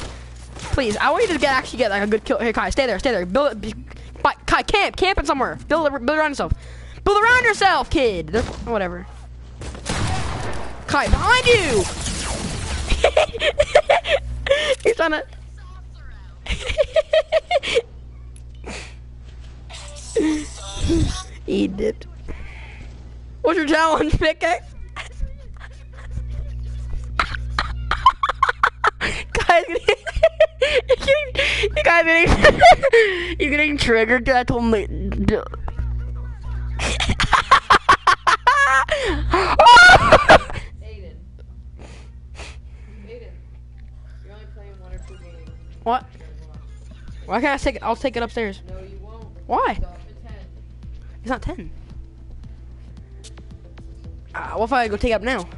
Please, I want you to get actually get like a good kill. Here, Kai, stay there, stay there. Build be- Kai, Kai, camp, camp it somewhere. Build, build around yourself. Build around yourself, kid. There's, oh, whatever. Kai, behind you! He's trying to. he dipped. What's your challenge, pickaxe? Guys, you're getting, you guys are getting, you're getting triggered. I told me. Aiden. Aiden. You're only playing one or two games. what? Why can't I take it? I'll take it upstairs. No, you won't. Why? It's off at 10. It's not 10. Uh, what if I go take it up now?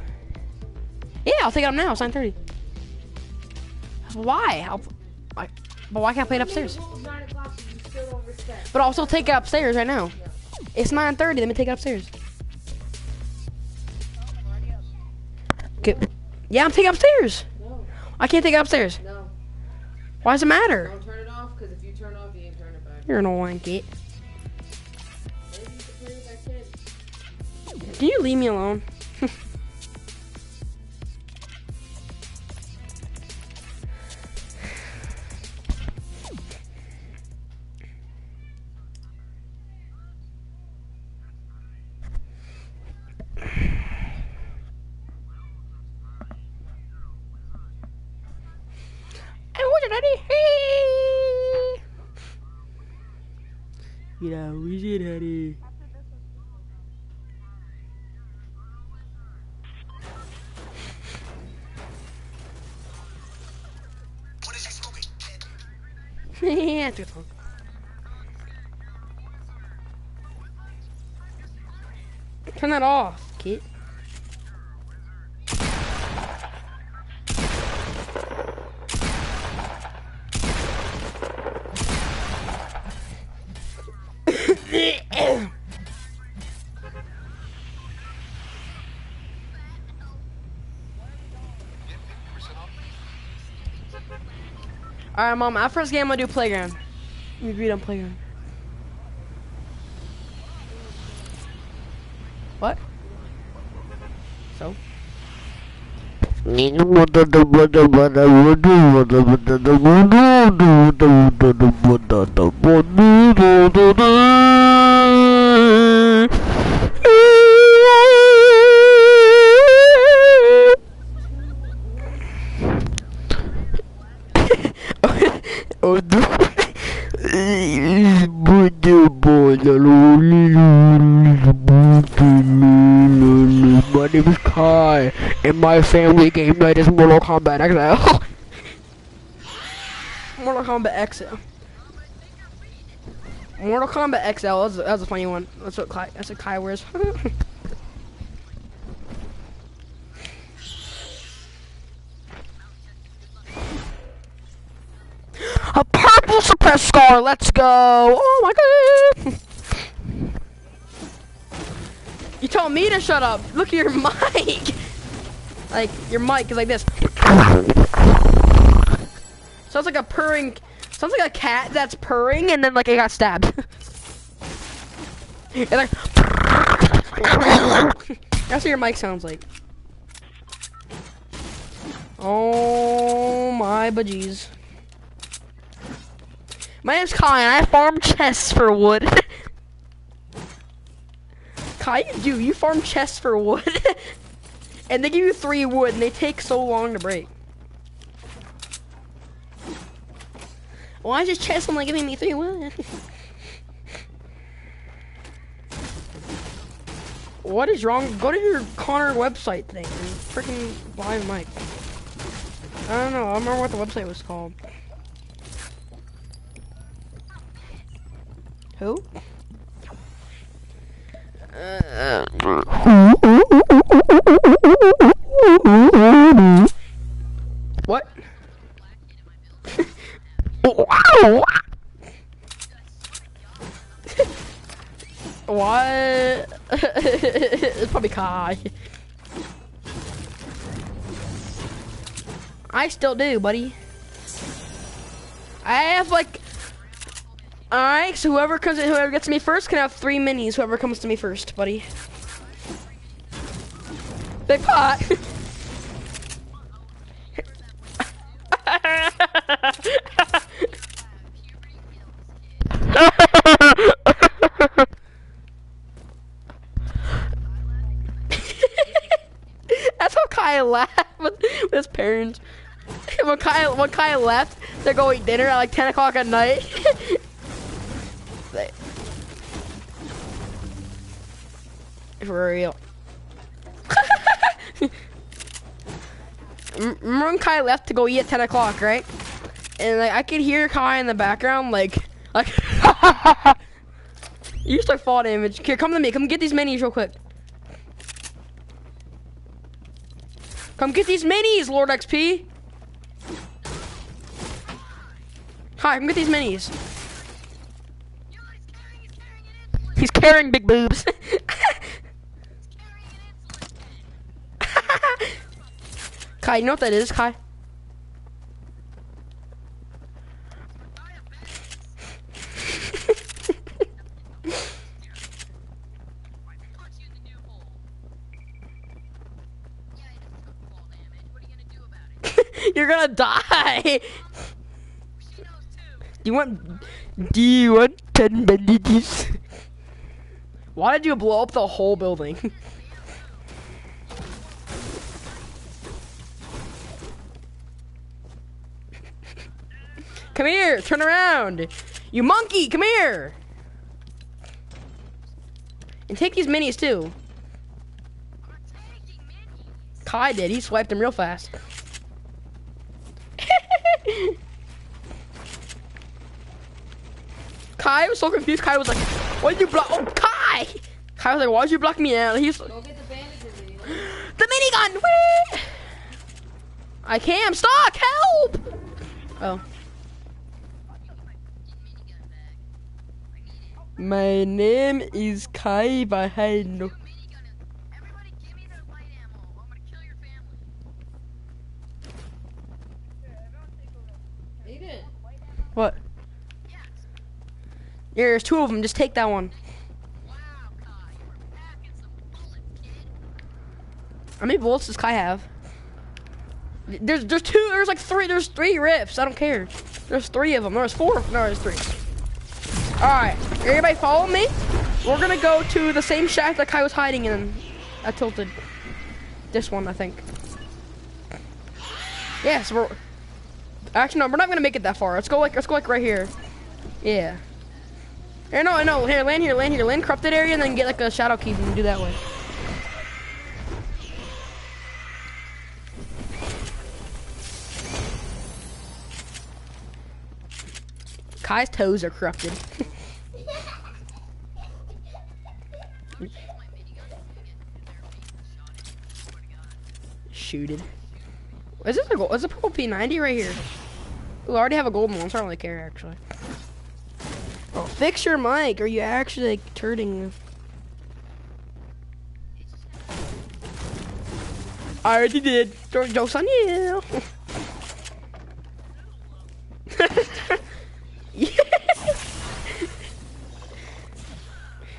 Yeah, I'll take it up now. It's 9.30. Why? I'll, I, but why can't I play it upstairs? But I'll still take it upstairs right now. It's 9.30. Let me take it upstairs. Okay. Yeah, I'm taking it upstairs. No, I can't take it upstairs. no. Why does it matter? Don't turn it off, because if you turn off, you can turn it back. You're an old kid. Maybe you can play with that kid. Can you leave me alone? You know, we should daddy. yeah, it's a good. Turn that off, kid. Alright, mom, our first game I'm gonna do playground. We agreed on playground. What? So? My name is Kai, and my family game night is Mortal Kombat XL. Mortal Kombat XL. Mortal Kombat XL. That's that's a funny one. That's what Kai. That's what Kai wears. Let's go. Oh my god. You told me to shut up. Look at your mic. Like your mic is like this. Sounds like a purring. Sounds like a cat that's purring and then like it got stabbed. and like. That's what your mic sounds like. Oh my bejeez. My name's Kai and I farm chests for wood. Kai, you do. You farm chests for wood. and they give you three wood and they take so long to break. Why is this chest only giving me three wood? what is wrong? Go to your Connor website thing freaking a mic. I don't know. I don't remember what the website was called. Who? What? what? it's probably Kai. I still do, buddy. I have like. Alright, so whoever comes in, whoever gets me first can have three minis. Whoever comes to me first, buddy. Big pot. That's how Kai laughed with, with his parents. When Kai when Kai left, they're going dinner at like 10 o'clock at night. For real. M- Remember when Kai left to go eat at 10 o'clock, right? And like I could hear Kai in the background, like, like, you just like fall damage. Here, come to me. Come get these minis real quick. Come get these minis, Lord XP. Hi, come get these minis. You know what he's carrying? He's carrying an insulin. He's carrying big boobs. Kai, you know what that is, Kai? You're gonna die. You want? Do you want ten bandages? Why did you blow up the whole building? come here, turn around. You monkey, come here. And take these minis too. I'm not taking minis. Kai did. He swiped them real fast. Kai was so confused. Kai was like, "Why'd you block?" Oh, Kai! Kai was like, "Why'd you block me out?" He's Go get the bandages, the minigun. Whee! I can't. I'm stuck. Help! Oh, Minigun bag. I need it. My name is Kai. Aiden. What? Here, there's two of them. Just take that one. How many bullets does Kai have? There's there's two. There's like three. There's three rips. I don't care. There's three of them. There's four. No, there's three. All right, everybody, follow me. We're gonna go to the same shack that Kai was hiding in. I tilted. This one, I think. Yeah, so we're. Actually, no, we're not gonna make it that far. Let's go like let's go like right here. Yeah. Here, no, no. Here, land here, land here, land corrupted area, and then get like a shadow key and do that way. Kai's toes are corrupted. My minigun is gonna get in their face and shot it. Swear to God. Shooted. Is this a gold? Is a purple P90 right here? Ooh, I already have a golden one, so I don't really care actually. Oh, fix your mic. Are you actually like turning? I already did. Jokes on you.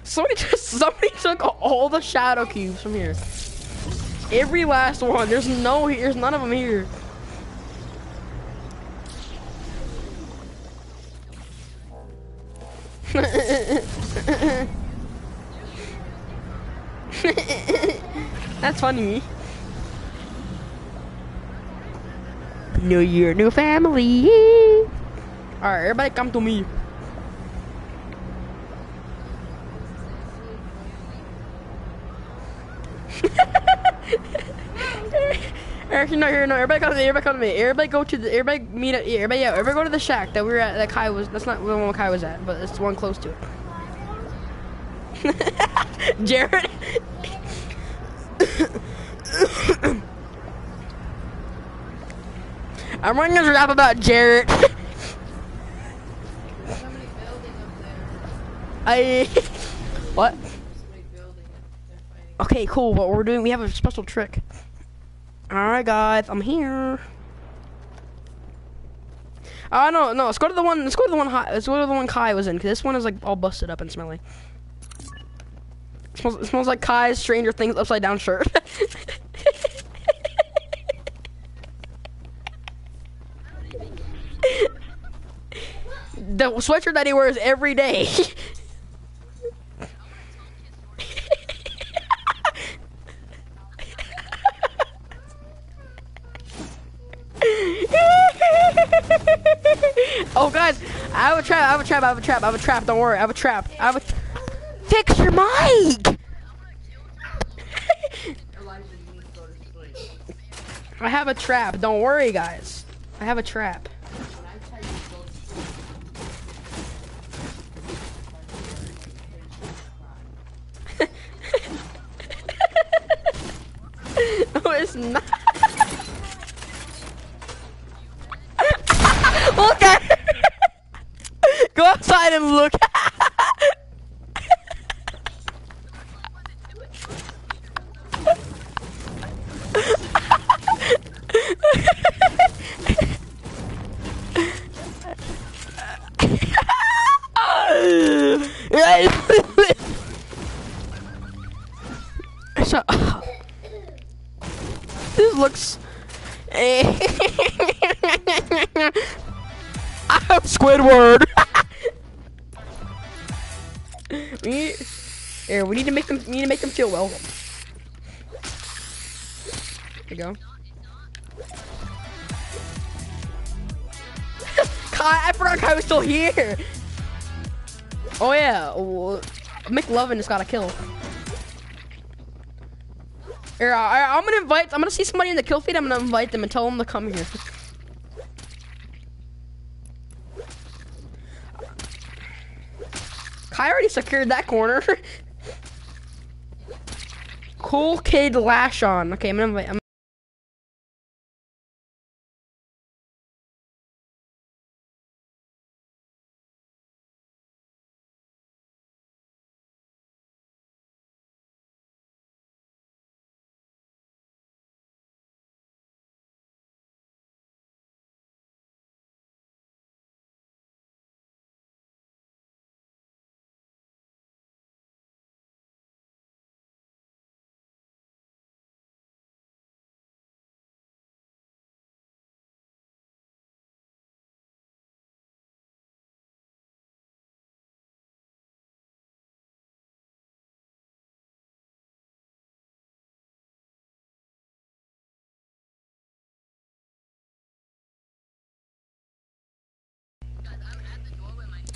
somebody just somebody took all the shadow cubes from here. Every last one. There's no. There's none of them here. That's funny. New year, new family. Alright, everybody come to me. Actually, no, here, no. Everybody come to me. Everybody come to me. Everybody go to the. Everybody meet yeah, Everybody, yeah. Everybody go to the shack that we were at. That Kai was. That's not the one Kai was at, but it's the one close to it. Jared. I'm running this rap about Jared. There's somebody building up there. I. what? Somebody building it. They're fighting. Okay, cool. What we're doing, we have a special trick. Alright, guys, I'm here. Uh, no, no, let's go to the one, let's go to the one, let's go to the one Kai was in, because this one is, like, all busted up and smelly. It smells, it smells like Kai's Stranger Things upside down shirt. the sweatshirt that he wears every day. oh, guys, I have a trap. I have a trap. I have a trap. I have a trap. Don't worry. I have a trap. I have a. Fix your mic. I have a trap. Don't worry, guys. I have a trap. No, it's not. Look at. Go outside and look. Shut up. This looks. I'm Squidward. we need, here, we need to make them. We need to make them feel welcome. There you go. Kai, I forgot Kai was still here. Oh yeah, McLovin just got a kill. Here, I, I'm gonna invite. I'm gonna see somebody in the kill feed. I'm gonna invite them and tell them to come here. Kai already secured that corner. cool kid lash on. Okay, I'm gonna. I'm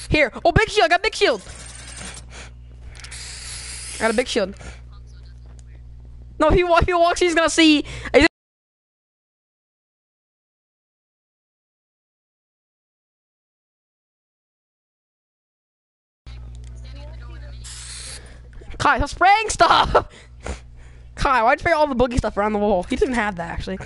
Here. Oh, big shield. I got big shield. I got a big shield. No, if he, if he walks, he's gonna see. he's- Kai, stop spraying stuff. Kai, why'd you spray all the boogie stuff around the wall? He didn't have that actually.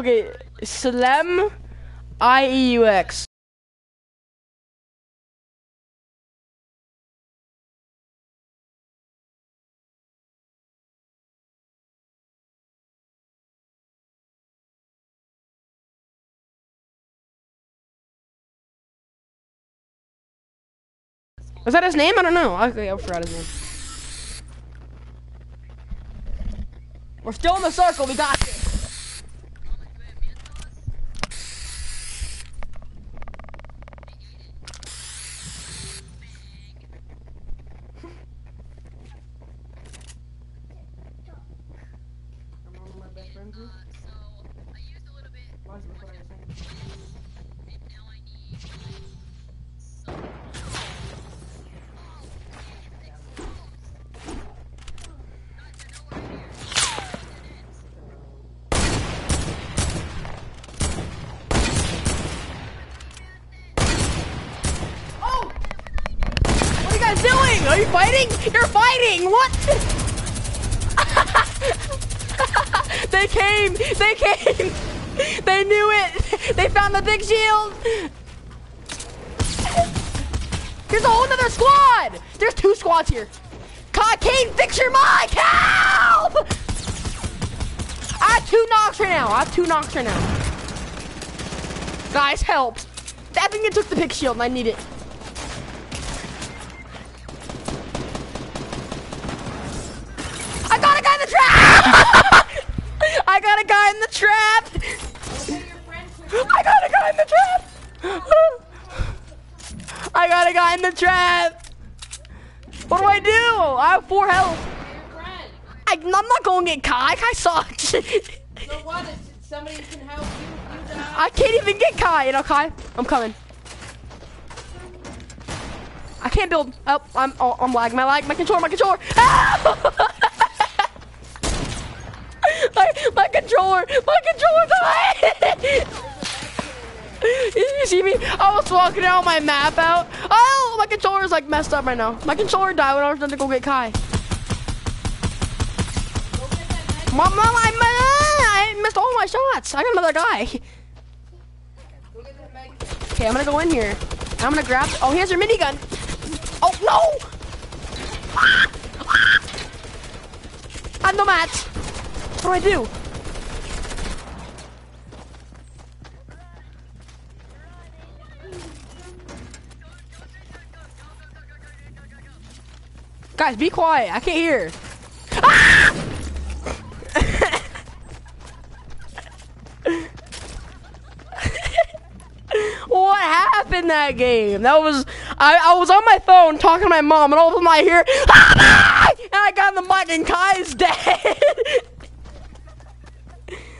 Okay, Slem I E U X. Was that his name? I don't know. Okay, I forgot his name. We're still in the circle. We got this. they came! They came! They knew it! They found the big shield! There's a whole nother squad! There's two squads here. Kane, fix your mic! Help! I have two knocks right now. I have two knocks right now. Guys, help. I think it took the big shield and I need it. In the trap! What do I do? I have four health. I, I'm not going to get Kai. Kai sucks. So what? Is somebody can help you? You die. I can't even get Kai. You know, Kai, I'm coming. I can't build. Oh, I'm oh, I'm lagging. My lag. My controller. My controller. Ah! my, my controller. My controller died. you see me? I was walking out my map out. Oh, my controller's like messed up right now. My controller died when I was trying to go get Kai. Mom, I, I missed all my shots. I got another guy. Okay, I'm gonna go in here. I'm gonna grab. Oh, here's your minigun. Oh no! I have no match. What do I do? Guys, be quiet. I can't hear. Ah! what happened that game? That was I, I was on my phone talking to my mom, and all of sudden I hear, "Ah!" and I got on the mic, and Kai's dead.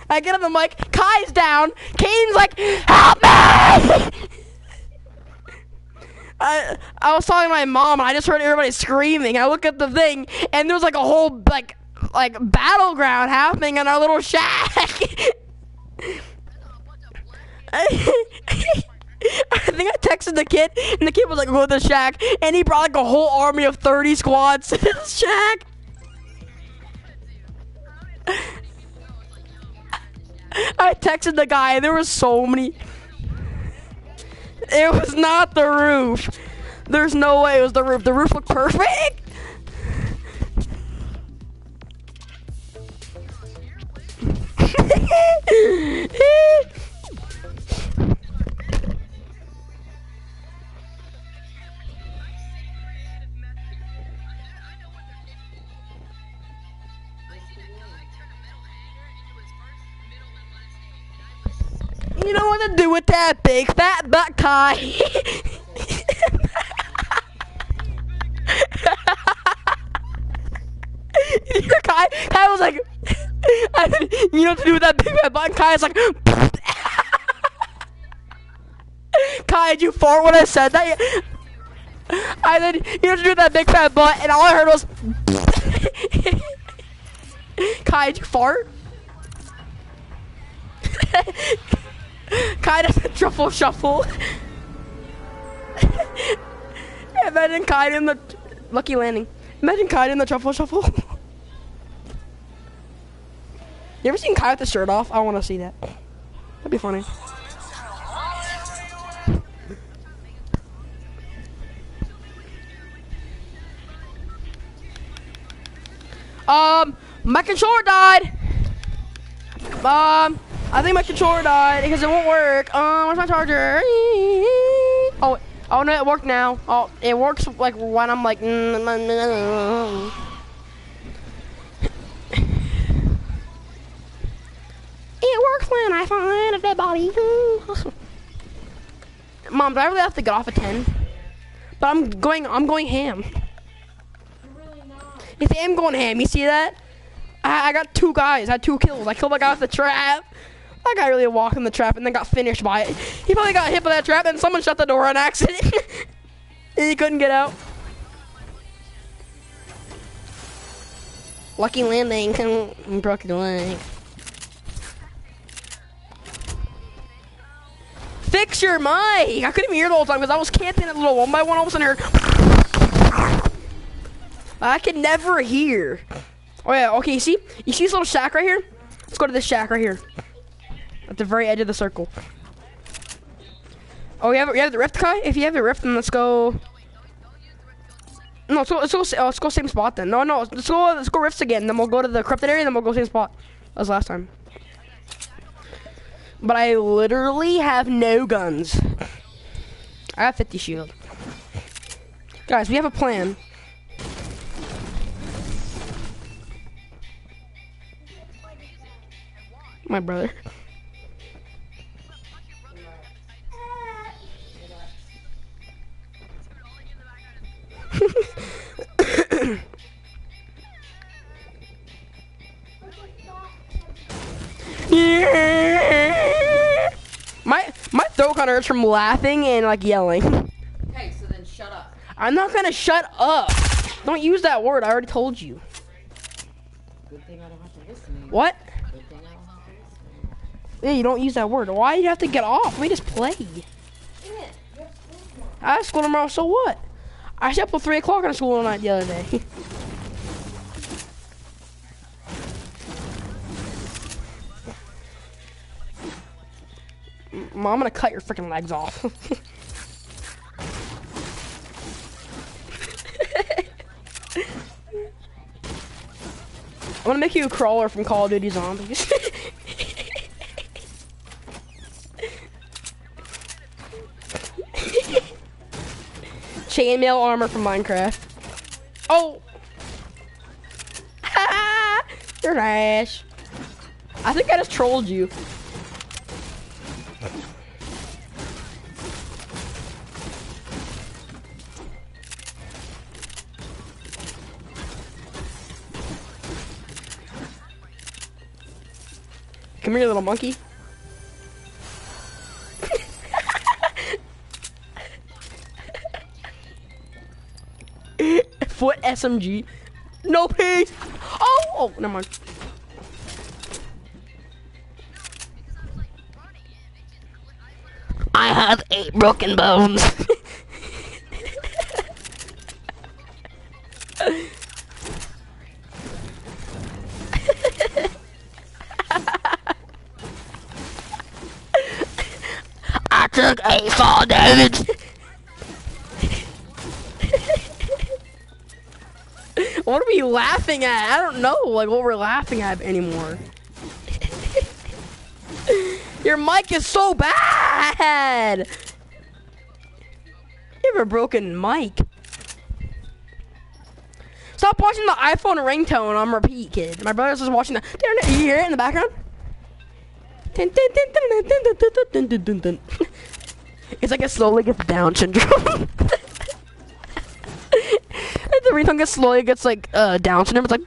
I get on the mic, Kai's down. Kane's like, "Help me!" I I was talking to my mom, and I just heard everybody screaming. I look at the thing, and there was like a whole like like battleground happening in our little shack. I think I texted the kid, and the kid was like, "Go to the shack," and he brought like a whole army of thirty squads to the shack. I texted the guy, and there were so many. It was not the roof. There's no way it was the roof. The roof looked perfect. You know what to do with that big fat butt, Kai. Kai, Kai was like, you know what to do with that big fat butt? Kai is like, Kai, did you fart when I said that? I said, you know what to do with that big fat butt, and all I heard was. Kai, did you fart? Kai does a truffle shuffle. Imagine Kai in the lucky landing. Imagine Kai in the truffle shuffle. you ever seen Kai with the shirt off? I want to see that. That'd be funny. Um, my controller died. Um, I think my controller died because it won't work. Um, where's my charger? Oh, oh no, it worked now. Oh, it works like when I'm like. It works when I find a dead body. Mom, do I really have to get off at ten? But I'm going. I'm going ham. If I'm going ham, you see that? I, I got two guys. I had two kills. I killed the guy with the trap. That guy really walked in the trap and then got finished by it. He probably got hit by that trap and someone shut the door on accident. he couldn't get out. Lucky landing. Broke the leg. Fix your mic! I couldn't even hear the whole time because I was camping a little one by one. All of a sudden, I. I can never hear. Oh yeah, okay. You see, you see this little shack right here? Let's go to this shack right here, at the very edge of the circle. Oh, you have you have the rift, Kai? If you have the rift, then let's go. No, let's go. Let's go. Uh, let's go same spot then. No, no. Let's go. Let's go rifts again. Then we'll go to the corrupted area. Then we'll go same spot as last time. But I literally have no guns. I have 50 shield. Guys, we have a plan. My brother. My my throat kind of hurts from laughing and like yelling. Okay, so then shut up. I'm not gonna shut up. Don't use that word. I already told you. Good thing I don't have to listen. What? Good thing I don't have to listen Yeah, you don't use that word. Why do you have to get off? We just play. I have school tomorrow, so what? I slept till 3 o'clock on school night the other day. Mom, I'm gonna cut your freaking legs off. I'm gonna make you a crawler from Call of Duty Zombies. Chainmail armor from Minecraft. Oh! You're trash. I think I just trolled you. Come here, little monkey. Foot SMG. No peace. Oh, oh, never mind. I have eight broken bones. I took eight fall damage. laughing at? I don't know, like what we're laughing at anymore. Your mic is so bad. You have a broken mic. Stop watching the iPhone ringtone on repeat, kid. My brother's just watching the. You hear it in the background? It's like it slowly gets Down syndrome. Ringtone gets slowly gets like uh, Down syndrome. It's like.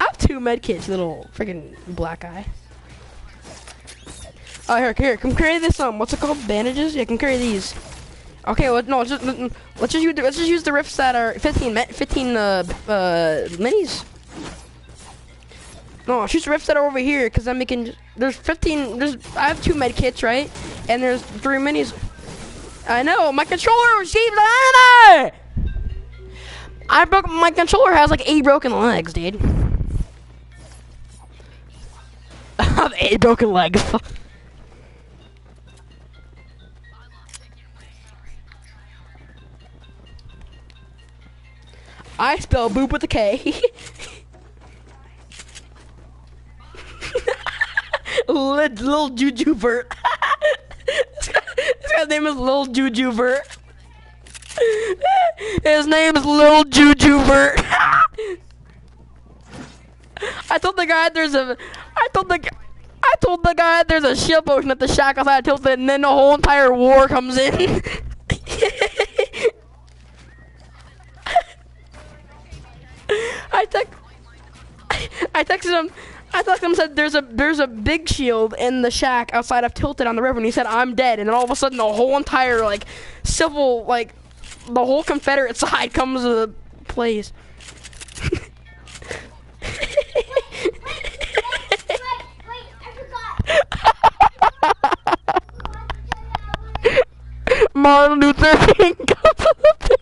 I have two med kits, little freaking black guy. Oh, here, here, come carry this, um, what's it called? Bandages? Yeah, come carry these. Okay, well, no, let's just, let's just use the, let's just use the rifts that are 15, 15, uh, uh, minis. No, shoot the that are over here, because I'm making, there's 15, there's, I have two med kits, right? And there's three minis. I know, my controller received an! I broke, my controller has like eight broken legs, dude. I have eight broken legs. I spell boop with a K. Lil, Lil Juju Vert. this, this guy's name is Lil Juju Vert. His name is Lil Juju Vert. I told the guy there's a. I told the. I told the guy there's a ship ocean at the shack outside Tilted, and then the whole entire war comes in. I text. I texted him. I thought him said there's a there's a big shield in the shack outside of Tilted on the river, and he said I'm dead. And then all of a sudden, the whole entire like civil like the whole Confederate side comes to the place. Wait, wait, I forgot. Martin Luther King. goes to the pit.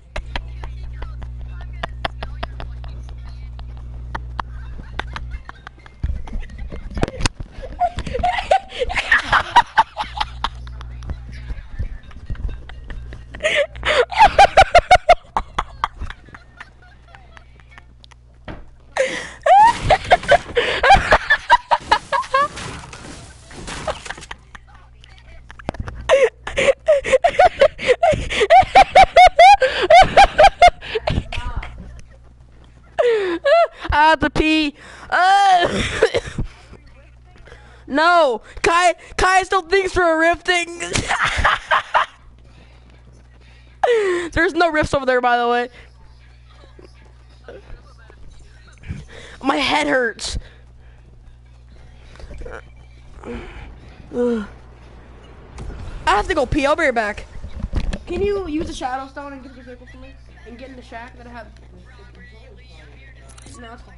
I have to pee. Uh, no, Kai. Still thinks we're rifting. There's no rifts over there, by the way. My head hurts. I have to go pee. I'll be right back. Can you use the shadow stone and get the circle for me? And get in the shack that I have. No, it's fine.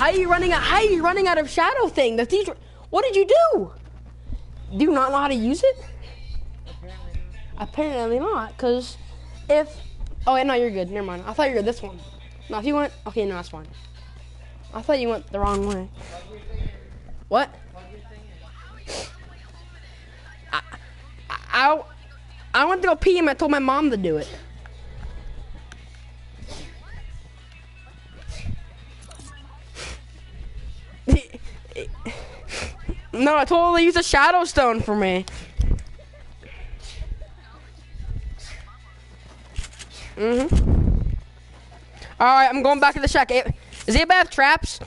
How are you running out? How are you running out of shadow thing? The teacher. What did you do? Do you not know how to use it? Apparently not, cause if oh no you're good. Never mind. I thought you were this one. No, if you went okay, no that's fine. I thought you went the wrong way. What? I, I, I went to go pee and I told my mom to do it. No, I told her to use a shadow stone for me. Mm-hmm. Alright, I'm going back to the shack. Does anybody have traps?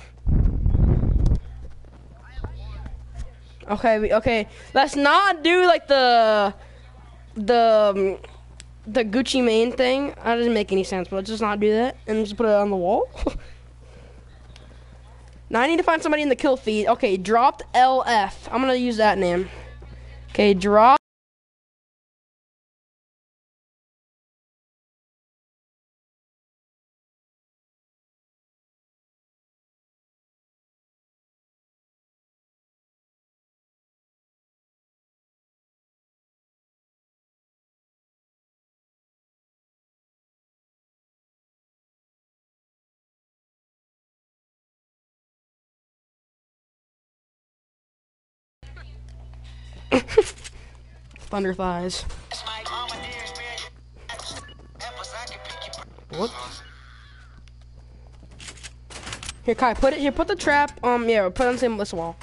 Okay, okay. Let's not do like the the um, the Gucci Mane thing. That doesn't make any sense. But let's just not do that and just put it on the wall. now I need to find somebody in the kill feed. Okay, dropped LF. I'm gonna use that name. Okay, drop. Thunder thighs. What? Here, Kai, put it here. Put the trap. Um, yeah, put it on the same this wall.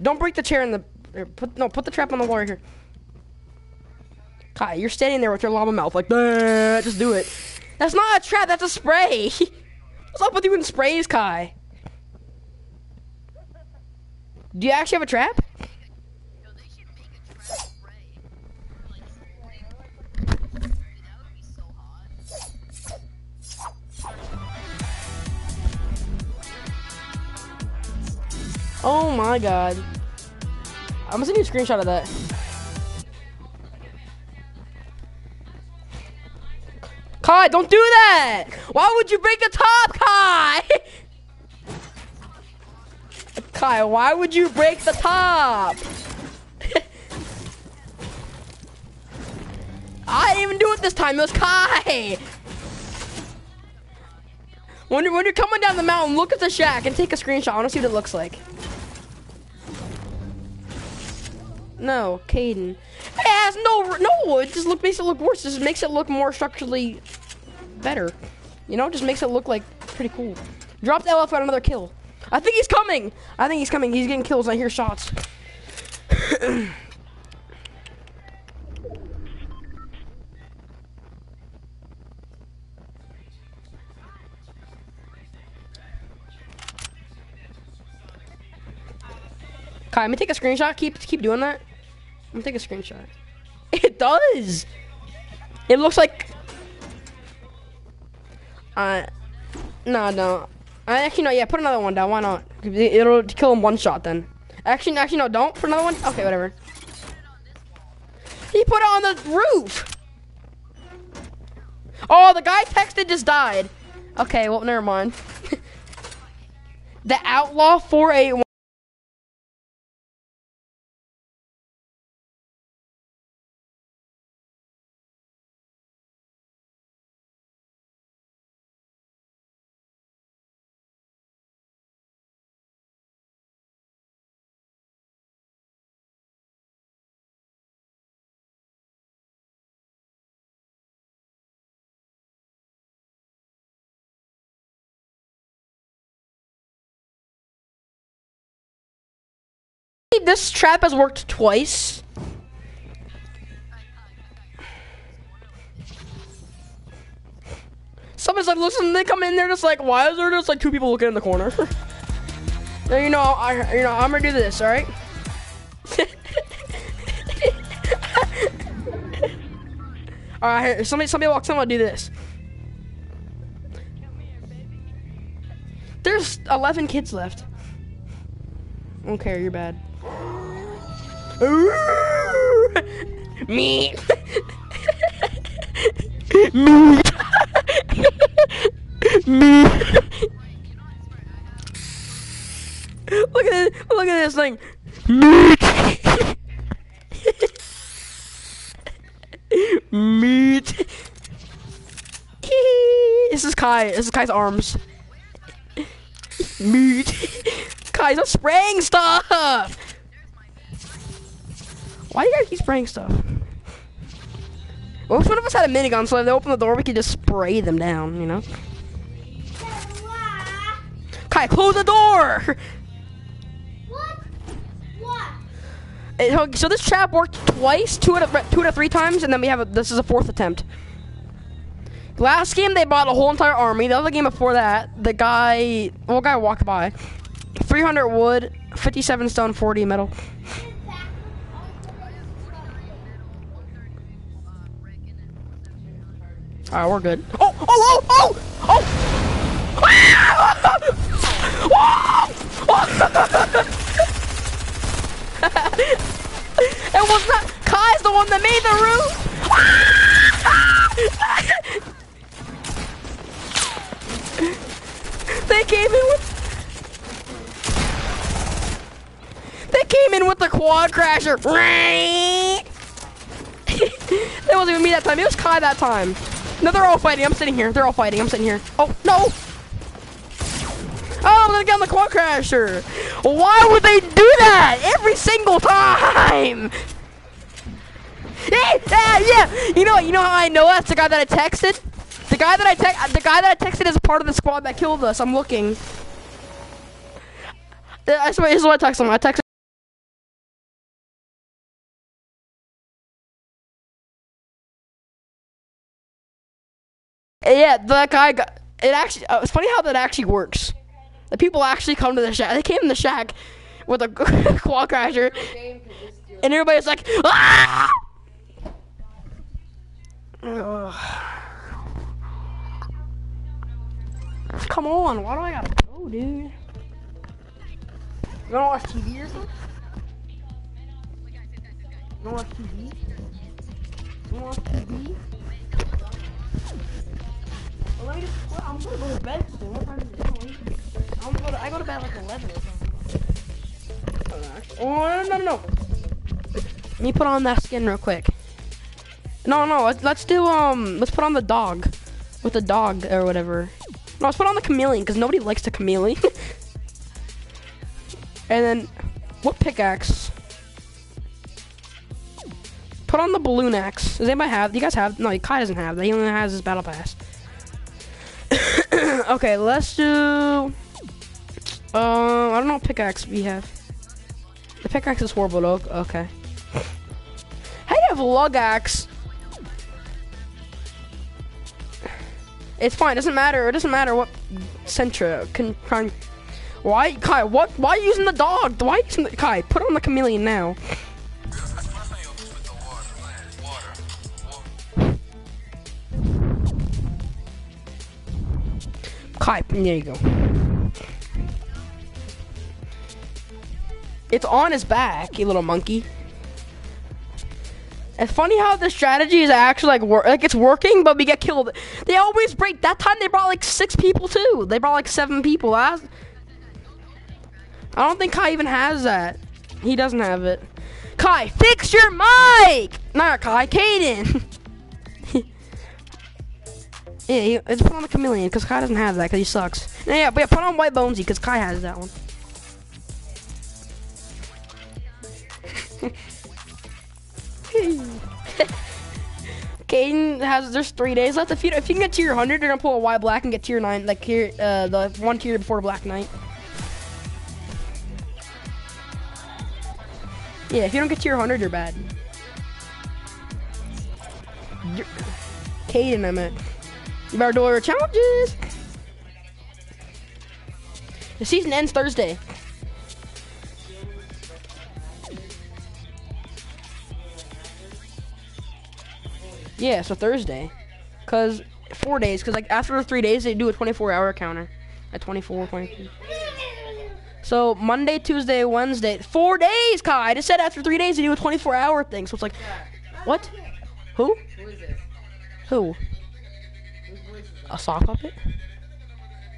Don't break the chair in the. Here, put no, put the trap on the wall right here. Kai, you're standing there with your lava mouth like, that. just do it. That's not a trap. That's a spray. What's up with you and sprays, Kai? Do you actually have a trap? Oh my god. I'm gonna send you a screenshot of that. Kai, don't do that! Why would you break the top, Kai? Kai, why would you break the top? I didn't even do it this time, it was Kai! When you're, when you're coming down the mountain, look at the shack and take a screenshot. I wanna see what it looks like. No, Caden. It has no, no. It just look makes it look worse. It just makes it look more structurally better. You know, just makes it look like pretty cool. Drop the LF got another kill. I think he's coming. I think he's coming. He's getting kills. I hear shots. Kai, I'm gonna take a screenshot. Keep keep doing that. I'm gonna take a screenshot. It does. It looks like. Uh, no, no. I actually no. Yeah, put another one down. Why not? It'll kill him one shot then. Actually, actually no. Don't put another one. Okay, whatever. He put it on the roof. Oh, the guy texted just died. Okay, well, never mind. the outlaw four eight one. This trap has worked twice. Someone's like, listen, they come in there just like, why is there just like two people looking in the corner? now, you know, I, you know, I'm gonna do this, all right? all right, here, somebody, somebody walks in, I'll do this. There's 11 kids left. I don't care, you're bad. Me. Me. Me. Look at this. Look at this thing. Meat. Meat. this is Kai. This is Kai's arms. Meat. Kai's not spraying stuff. Why do you guys keep spraying stuff? Well, if one of us had a minigun so if they open the door we could just spray them down, you know? Kai, close the door! What? What? So this trap worked twice, two out of two out of three times, and then we have a, this is a fourth attempt. Last game they bought a whole entire army. The other game before that, the guy, well, guy walked by, 300 wood, 57 stone, 40 metal. All right, we're good. Oh, oh, oh, oh, oh! it was not. Kai's the one that made the roof. they came in with. They came in with the quad crasher. that wasn't even me that time. It was Kai that time. No, they're all fighting. I'm sitting here. They're all fighting. I'm sitting here. Oh, no. Oh, I'm gonna get on the quad crasher. Why would they do that every single time? me! Yeah, yeah. You know, you know how I know that's the guy that I texted. The guy that I text, the guy that I texted is part of the squad that killed us. I'm looking. Uh, I swear, this is what I texted him. I texted. Yeah, that guy got. It actually. Uh, it's funny how that actually works. The people actually come to the shack. They came in the shack with a quad crasher, and everybody's like, ah! Come on, why do I gotta go, dude? You wanna watch TV or something? You wanna watch TV? You wanna watch TV? Well, let me just, well, I'm gonna go to bed soon. What time is it? I'm gonna go to, I go to bed like 11 or something. Oh, no, no, no. Let me put on that skin real quick. No, no, let's, let's do, um, let's put on the dog. With the dog or whatever. No, let's put on the chameleon, because nobody likes the chameleon. and then, what pickaxe? Put on the balloon axe. Does anybody have? Do you guys have? No, Kai doesn't have. He only has his battle pass. okay, let's do. Um, I don't know what pickaxe we have. The pickaxe is horrible. though. Okay. Do you have a lug axe? It's fine. Doesn't matter. It doesn't matter what Centra can try. Why, Kai? What? Why are you using the dog? Why are you using the Kai? Put on the chameleon now. Kai, there you go. It's on his back, you little monkey. It's funny how the strategy is actually like wor- like it's working, but we get killed. They always break. That time they brought like six people too. They brought like seven people. I, I don't think Kai even has that. He doesn't have it. Kai, fix your mic. Not Kai, Caden. yeah, he, it's put on the chameleon because Kai doesn't have that because he sucks. Yeah, yeah, but yeah, put on White Bonesy because Kai has that one. Caden has there's three days left. If you if you can get tier 100, you're gonna pull a Y black and get tier nine, like here uh, the one tier before Black Knight. Yeah, if you don't get tier 100, you're bad. Caden, I meant. You better do all your challenges. The season ends Thursday. Yeah, so Thursday. Cause four days, cause like after the three days they do a 24 hour counter. At 24, 22. So Monday, Tuesday, Wednesday, four days, Kai. I just said after three days they do a 24 hour thing. So it's like, what? Who? Who A sock puppet?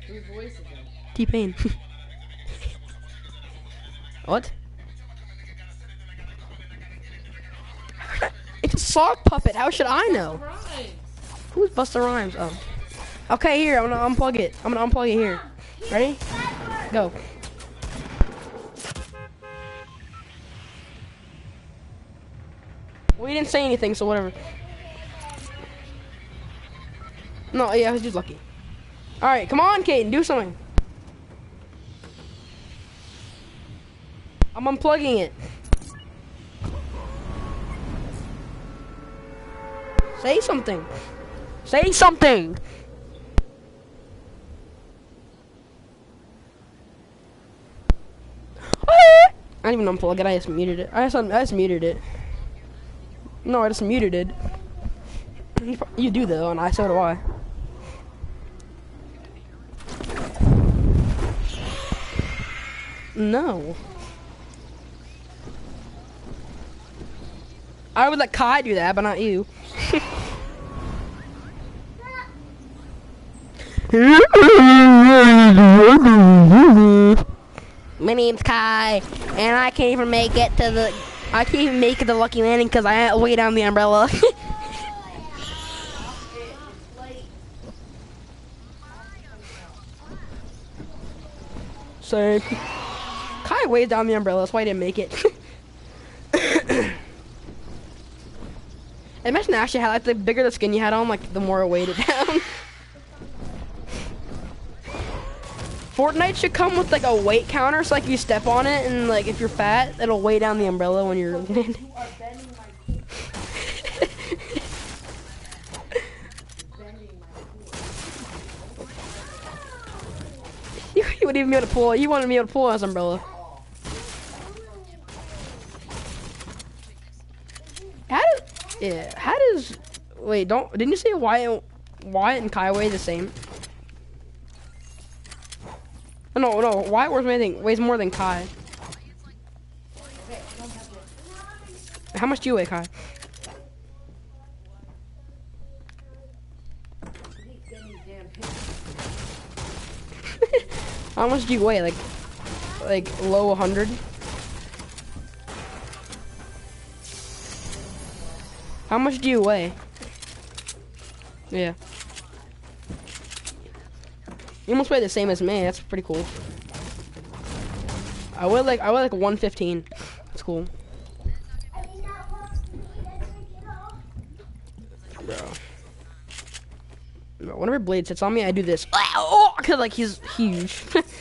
Whose voice is it? T Pain. what? It's a sock puppet. How should I know? Who's Busta Rhymes? Oh. Okay, here. I'm gonna unplug it. I'm gonna unplug it here. Ready? Go. We didn't say anything, so whatever. No, yeah, I was just lucky. All right, come on, Caden, do something. I'm unplugging it. Say something. Say something. Ah! I didn't even unplug it. I just muted it. I just, I just muted it. No, I just muted it. You do though, and I so do I. No. I would let Kai do that, but not you. My name's Kai, and I can't even make it to the. I can't even make it to Lucky Landing because I had to down the umbrella. Same. Kai weighs down the umbrella, that's why I didn't make it. Imagine Ashley had like the bigger the skin you had on, like the more it weighed it down. Fortnite should come with like a weight counter, so like you step on it, and like if you're fat, it'll weigh down the umbrella when you're landing. You are bending my bending my You, you wouldn't even be able to pull. You wanted me able to pull his umbrella. How does? Yeah. How does? Wait, don't. Didn't you say Wyatt, Wyatt and Kai weigh the same? No, no. Wyatt weighs more than weighs more than Kai. How much do you weigh, Kai? How much do you weigh? Like, like low 100? How much do you weigh? Yeah. You almost weigh the same as me. That's pretty cool. I weigh like I weigh like 115. That's cool. Bro, Whenever Blade sits on me, I do this. Oh, cause like he's huge.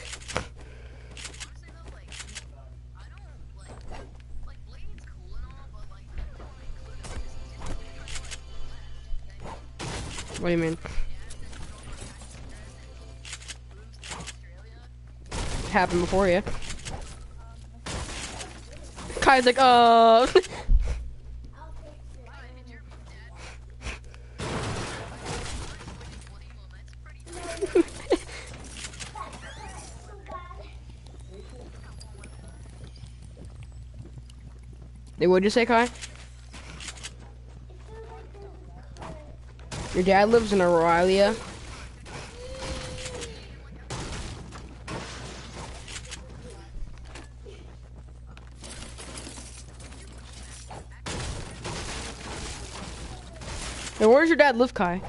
what do you mean? Australia. Happened before you. Kai's like, uh. It. What'd you say, Kai? It feels like this. Your dad lives in Australia. And where's your dad live, Kai?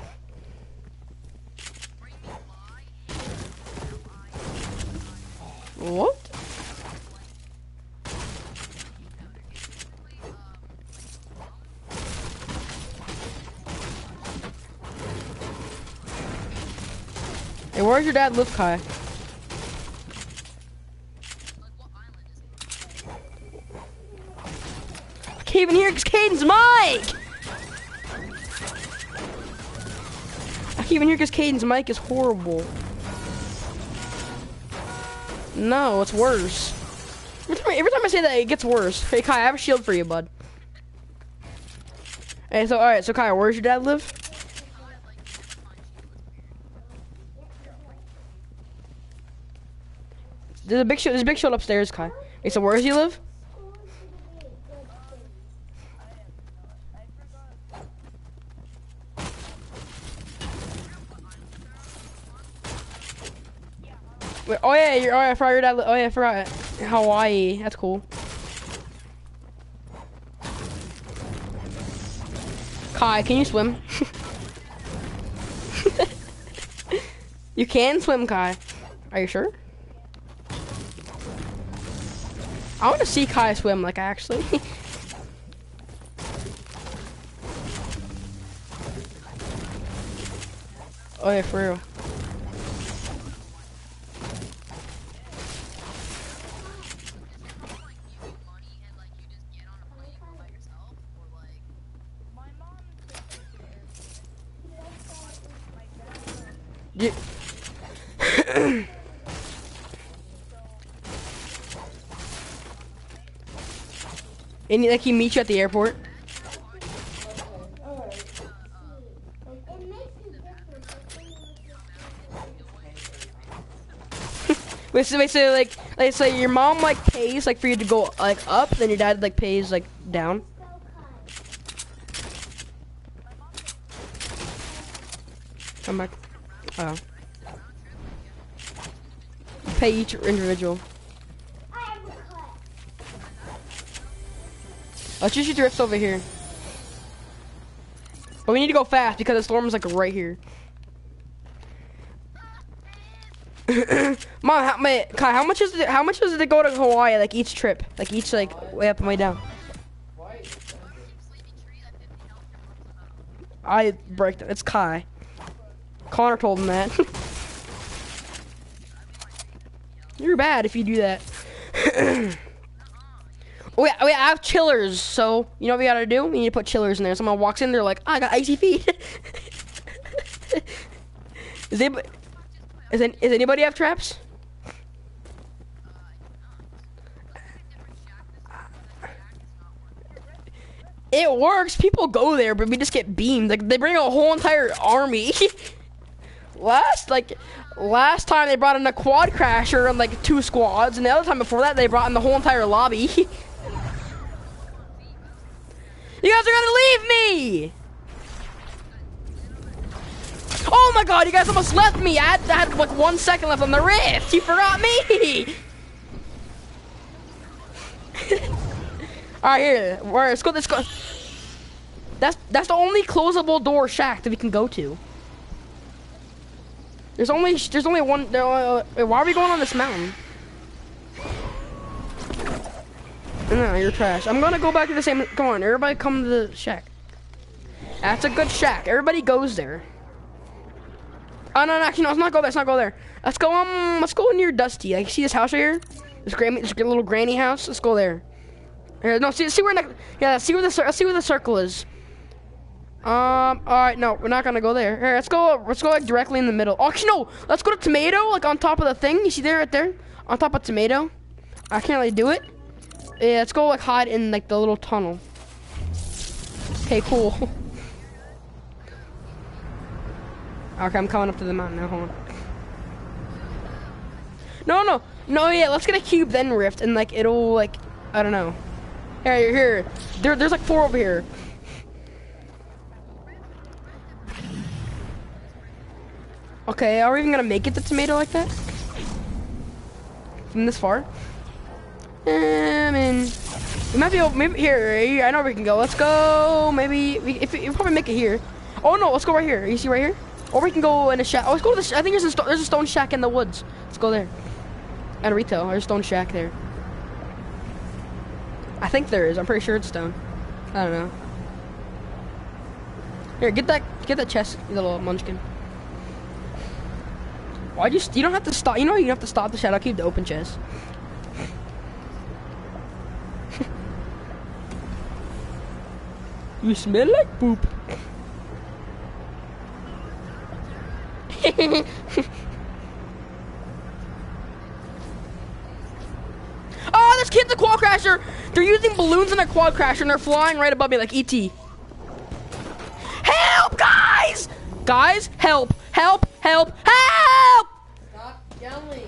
What? Where's your dad live, Kai? I can't even hear Caden's mic! I can't even hear because Caden's mic is horrible. No, it's worse. Every time, every time I say that, it gets worse. Hey, Kai, I have a shield for you, bud. Hey, so, alright, so Kai, where's your dad live? There's a big shield, there's a big shield upstairs, Kai. Hey, so where does he live? Wait, oh yeah, you're, oh yeah, I forgot your dad. Oh yeah, I forgot. Hawaii, that's cool. Kai, can you swim? you can swim, Kai. Are you sure? I want to see Kai swim, like actually. oh yeah, for real. like you money and like you just get on a plane and go by yourself, or like My mom takes me there. My dad. You, and like he meets you at the airport. Wait, so, wait, so like, like, so your mom like pays like for you to go like up, then your dad like pays like down. Come back. Oh. Pay each individual. I have a cut. Let's just drift over here. But we need to go fast because the storm is like right here. Mom, how, ma- Kai, how much is it? How much is it go to Hawaii? Like each trip, like each like way up and way down. Why? sleeping tree that 50 health and I break that. It's Kai. Connor told him that. You're bad if you do that. oh oh I have chillers. So you know what we gotta do? We need to put chillers in there. Someone walks in, they're like, "I got icy feet." is anybody, is, is anybody have traps? It works. People go there, but we just get beamed. Like they bring a whole entire army. last like last time they brought in a quad crasher and like two squads, and the other time before that they brought in the whole entire lobby. you guys are gonna leave me. Oh my god, you guys almost left me. I had, I had like one second left on the rift. You forgot me. All right, here. Where? Let's go. Let's go. That's that's the only closable door shack that we can go to. There's only there's only one. there, Uh, why are we going on this mountain? No, you're trash. I'm gonna go back to the same. Come on, everybody, come to the shack. That's a good shack. Everybody goes there. Oh no, no, actually, no. Let's not go there. Let's not go there. Let's go. Um, let's go near Dusty. Like, see this house right here? This granny, this little granny house. Let's go there. Here, no, see, see where, ne- yeah, see where the, see where the circle is. Um, all right, no, we're not gonna go there. Here, let's go, let's go like directly in the middle. Oh, actually, no, let's go to tomato, like on top of the thing. You see there, right there, on top of tomato. I can't really do it. Yeah, let's go like hide in like the little tunnel. Okay, cool. okay, I'm coming up to the mountain now. Hold on. No, no, no. Yeah, let's get a cube then rift, and like it'll like, I don't know. Here, you're here. There, there's like four over here. Okay, are we even gonna make it the tomato like that? From this far? Eh, I mean, we might be able, maybe here, here, I know where we can go. Let's go, maybe, we, if we, probably make it here. Oh no, let's go right here. You see right here? Or we can go in a shack. Oh, let's go to the, I think there's a, there's a stone shack in the woods. Let's go there. At a retail, there's a stone shack there. I think there is. I'm pretty sure it's stone. I don't know. Here, get that, get that chest, you little munchkin. Why just you don't have to stop? You know you have to stop the shadow keep the open chest. You smell like poop. oh, this kid's a quad crasher. They're using balloons in a quad crasher and they're flying right above me like ET. Help, guys! Guys, help! Help! Help! Help! Stop yelling.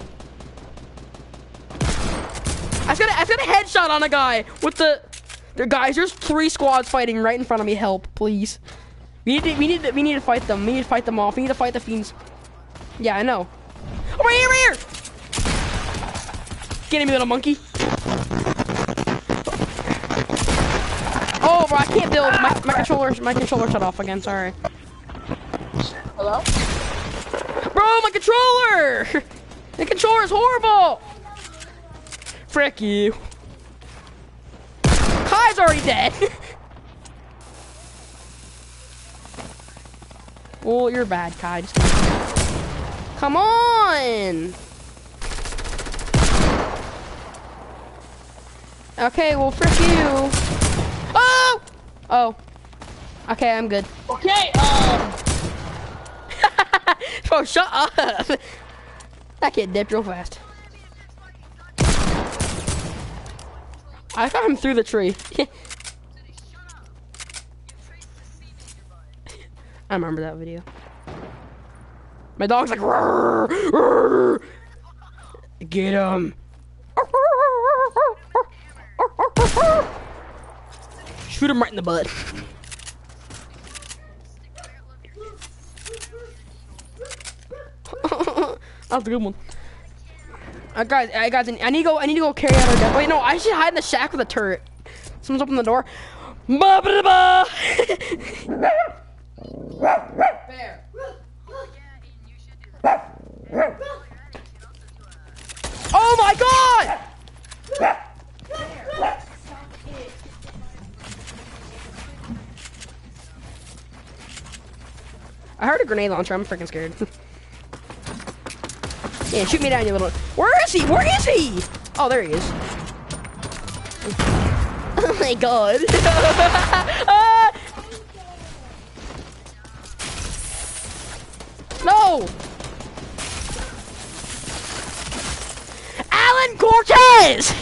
I just got a, I just got a headshot on a guy with the. There, guys, there's three squads fighting right in front of me. Help, please. We need to, we need to, we need to fight them. We need to fight them off. We need to fight the fiends. Yeah, I know. Oh, right here, right here. Get him, little monkey. Oh, bro, I can't build. My, my controller, my controller shut off again. Sorry. Hello? Bro, my controller! The controller is horrible! Frick you. Kai's already dead. well, you're bad, Kai. Just Come on! Okay, well, frick you. Oh! Oh. Okay, I'm good. Okay, um, Bro, shut up! That kid dipped real fast. I got him through the tree. I remember that video. My dog's like, "Rrr, rrr." get him. Shoot him right in the butt. that was a good one. Uh, guys, I guys, I need to go. I need to go carry out our death. Wait, no, I should hide in the shack with a turret. Someone's opening the door. Ba ba ba. Bear. Oh my god! I heard a grenade launcher. I'm freaking scared. yeah, shoot me down, you little. Where is he? Where is he? Oh, there he is. Oh my god. Ah! No! Alan Cortez!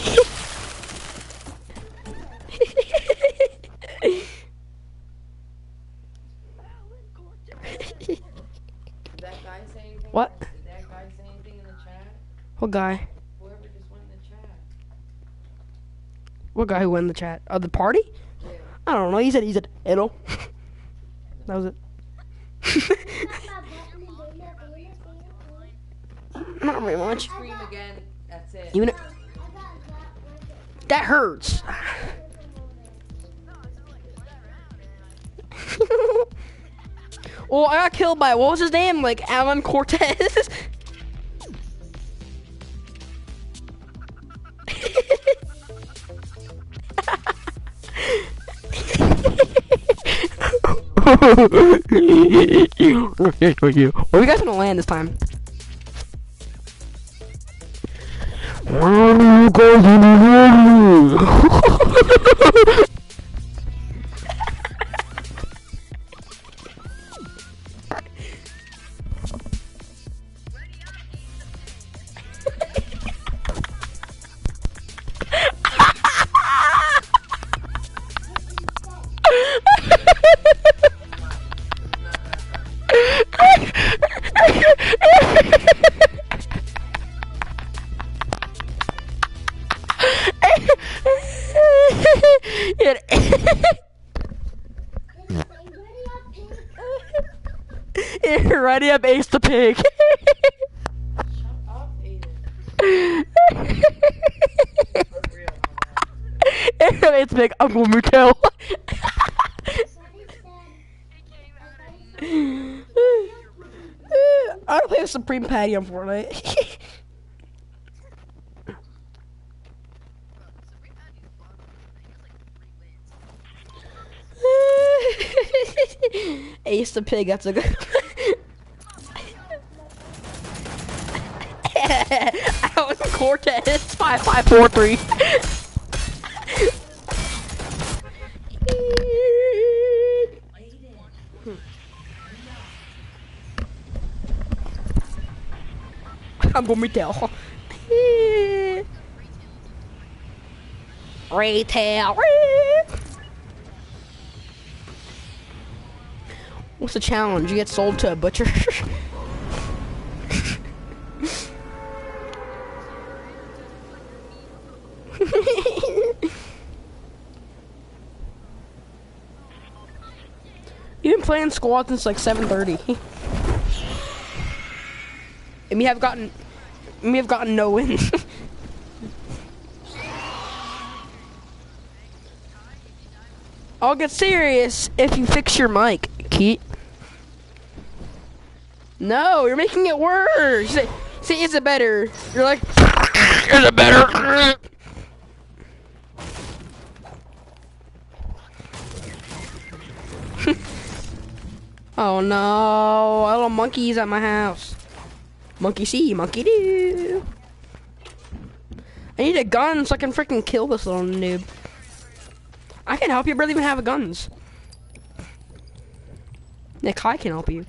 Did that guy say anything? What? Did that guy say anything in the chat? What guy? Whoever just went the chat. What guy who won the chat? Oh, the party? I don't know. He said he said hello. that was it. Not very much. Scream again. That's it. Even that hurts. well, oh, I got killed by what was his name? Like Alan Cortez. Are you guys gonna land this time? Where are you guys gonna land? I don't play with Supreme Patty on Fortnite. Ace the pig, that's a good. Cortez, five five four three. Retail. Retail. What's the challenge? You get sold to a butcher. You've been playing squad since like 7:30. and we have gotten, we have gotten no wins. I'll get serious if you fix your mic, Keat. No, you're making it worse. Say, say is it better? You're like, is it better? oh no, a little monkeys at my house. Monkey see, monkey do. I need a gun so I can freaking kill this little noob. I can help you, barely even have a guns. Nick, I can help you.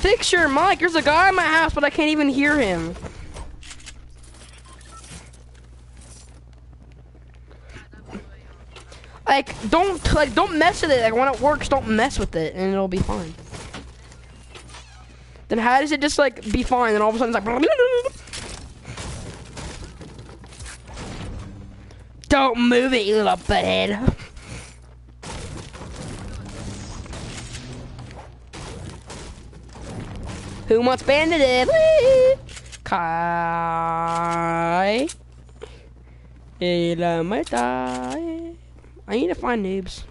Fix your mic. There's a guy in my house, but I can't even hear him. Like, don't like don't mess with it. Like when it works, don't mess with it, and it'll be fine. Then how does it just like be fine, and all of a sudden it's like. Don't move it, you little butthead. Who wants bandit? Kai. Elamita. I need to find noobs.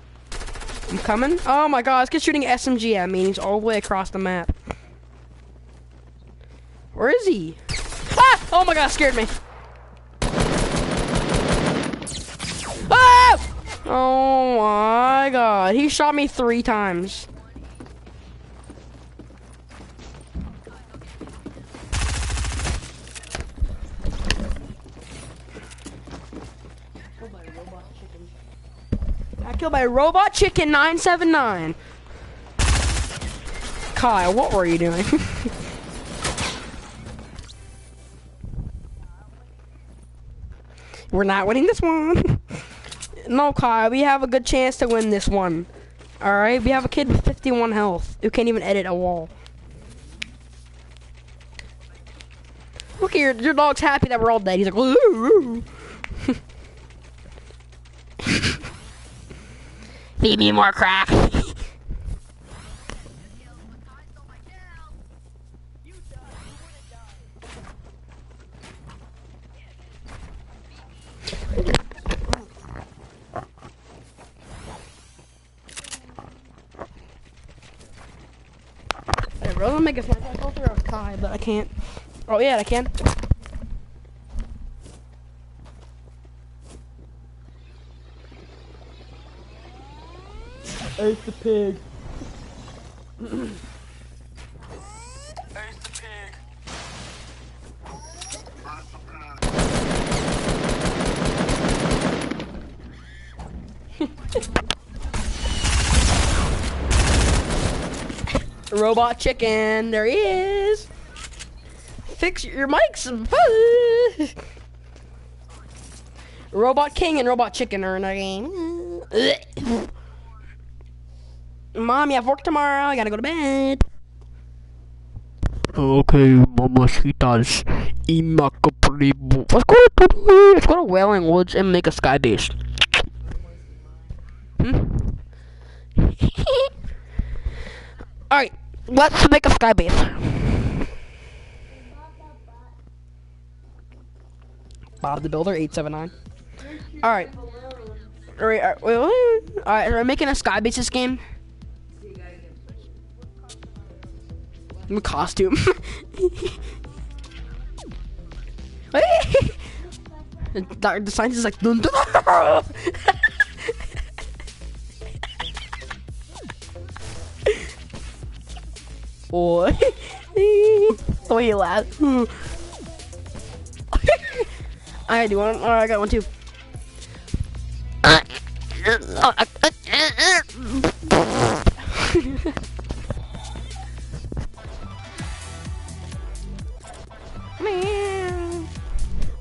I'm coming. Oh my god, this kid's shooting SMG at me. He's all the way across the map. Where is he? Ah! Oh my god, scared me. Ah! Oh my god, he shot me three times. Killed by robot chicken 979. Kyle, what were you doing? We're not winning this one. No, Kyle, we have a good chance to win this one. Alright, we have a kid with 51 health who can't even edit a wall. Look, your, your dog's happy that we're all dead. He's like, "Ooh, ooh." Feed me more crack. Kill, but Kai stole my kill. You died. You wouldn't die. I really want to make a Snapchat filter of Kai, but I can't. Oh, yeah, I can. Ace the pig. Robot chicken, there he is. Fix your mics. Robot King and Robot Chicken are in the game. Mom, you have work tomorrow. I gotta go to bed. Okay, mamacitas. Imakapribu. Let's go to let's go to Wailing Woods and make a sky base. Hmm? Alright, let's make a sky base. Bob the Builder, 879. Alright. Alright, alright. Alright, we're making a sky base this game. I'm a costume. the, the science is like dun, dun, dun. Boy. the way you laugh. I do one. Alright, uh, I got one too. Man.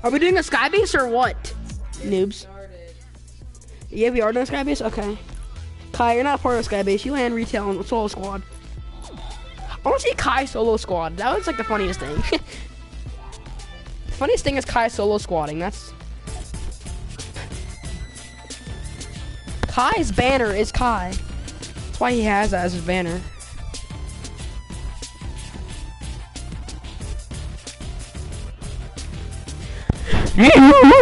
Are we doing a sky base or what? Noobs. Yeah, we are doing a sky base? Okay. Kai, you're not part of sky base. You land retail and solo squad. I want to see Kai solo squad. That was like the funniest thing. the funniest thing is Kai solo squatting. That's Kai's banner is Kai. That's why he has that as his banner. Yeah.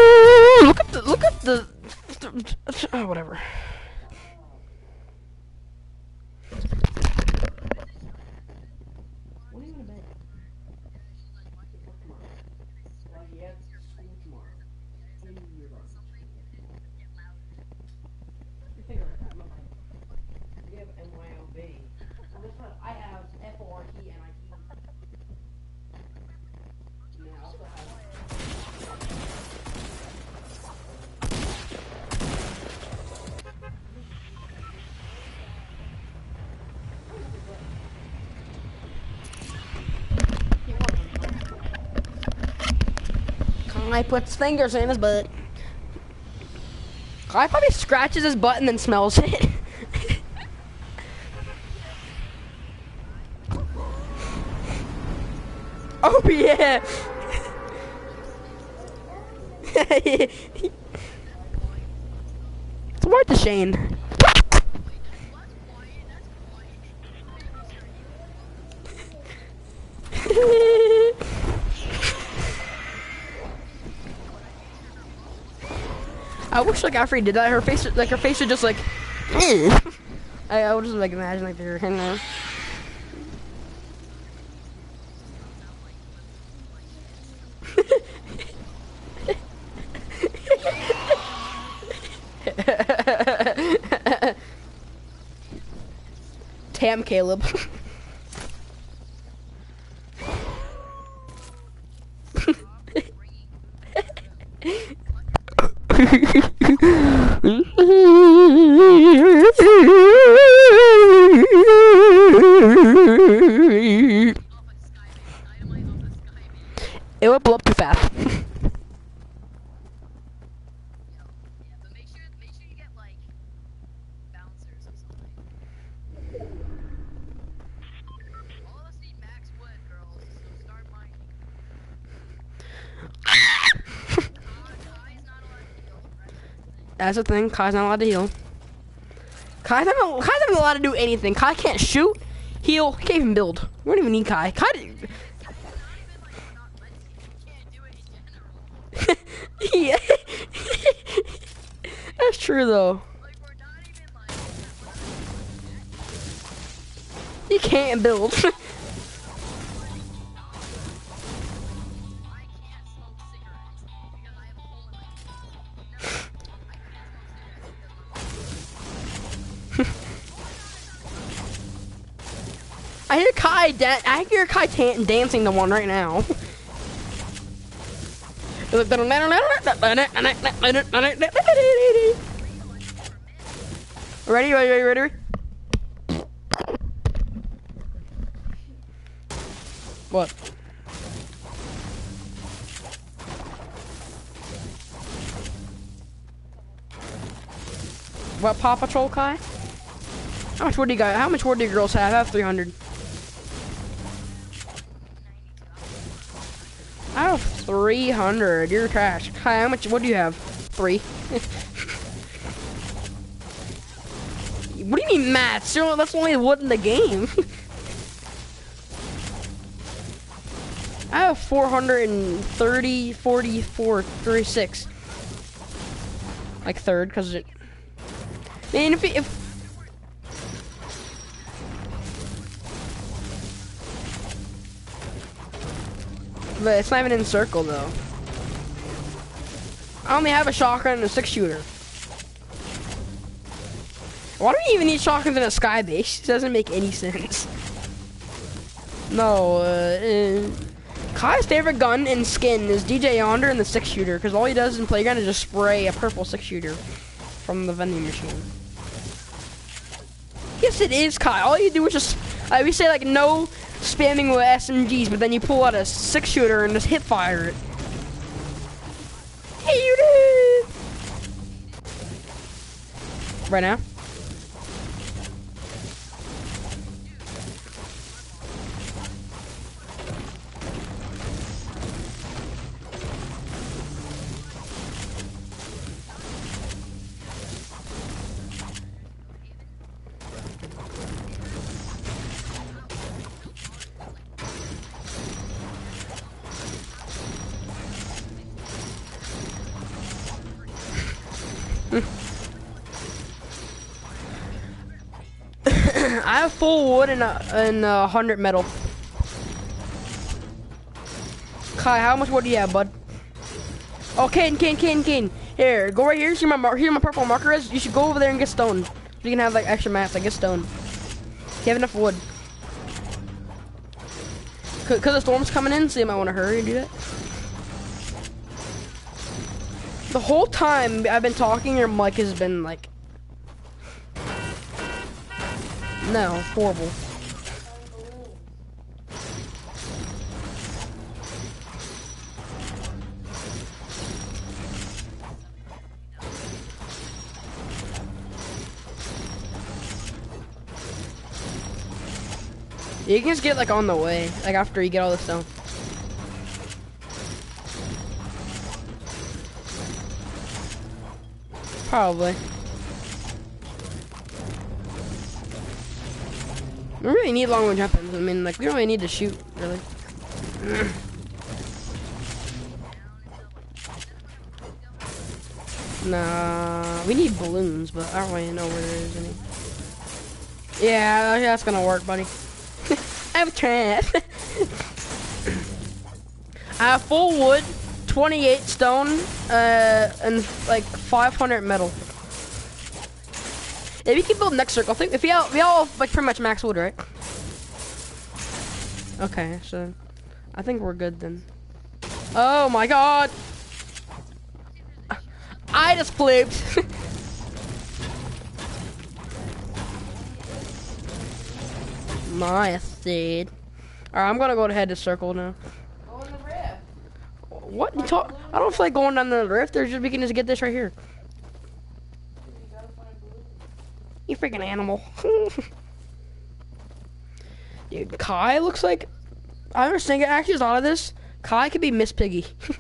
Kai puts fingers in his butt. Kai probably scratches his butt and then smells it. oh yeah. it's worth the Shane. wish like Afri did that, her face like her face should just like. I, I would just like imagine like they're in there. Tam Caleb. That's the thing. Kai's not allowed to heal. Kai's not, Kai's not allowed to do anything. Kai can't shoot, heal, he can't even build. We don't even need Kai. Kai. You general. yeah. That's true though. He can't build. Kai. I hear Kai tan- dancing the one right now. Ready? Ready? Ready? Ready? What? What Paw Patrol Kai? How much wood do you got? How much wood do you girls have? I have 300. I have 300. You're trash. Hi, how much? What do you have? Three. what do you mean? You know, That's only wood in the game. I have 430, 44, 36. Like third, because it. Man, if, if But it's not even in circle though. I only have a shotgun and a six shooter. Why do we even need shotguns in a sky base? It doesn't make any sense. No, uh, uh, Kai's favorite gun and skin is DJ Yonder and the six shooter, because all he does in playground is just spray a purple six shooter from the vending machine. Yes, it is, Kai. All you do is just, uh, we say like no spamming with SMGs, but then you pull out a six shooter and just hip fire it. Hey, you did! Right now? Have full wood and a, and a hundred metal. Kai, how much wood do you have, bud? Oh, Kane, Kane, Kane, Kane. Here, go right here. See my here my purple marker is. You should go over there and get stone. You can have like extra mats. Like get stone. You have enough wood. Cause, Cause the storm's coming in, so you might want to hurry and do that. The whole time I've been talking, your mic has been like No, horrible. You can just get like on the way, like after you get all the stone. Probably. We really need long range weapons. I mean, like, we don't really need to shoot, really. nah, we need balloons, but I don't really know where there is any. Yeah, that's gonna work, buddy. I have a chance. I have full wood, 28 stone, uh, and like 500 metal. If we can build next circle, I think if we all we all like pretty much max wood, right? Okay, so I think we're good then. Oh my god! I just flipped. my seed. Alright, I'm gonna go ahead to circle now. Go in the rift. What? You talk? I don't feel like going down the rift. There's just we can just get this right here. You gotta find blue. You freaking animal. Dude, Kai looks like. I understand. Actually, thought of this. Kai could be Miss Piggy.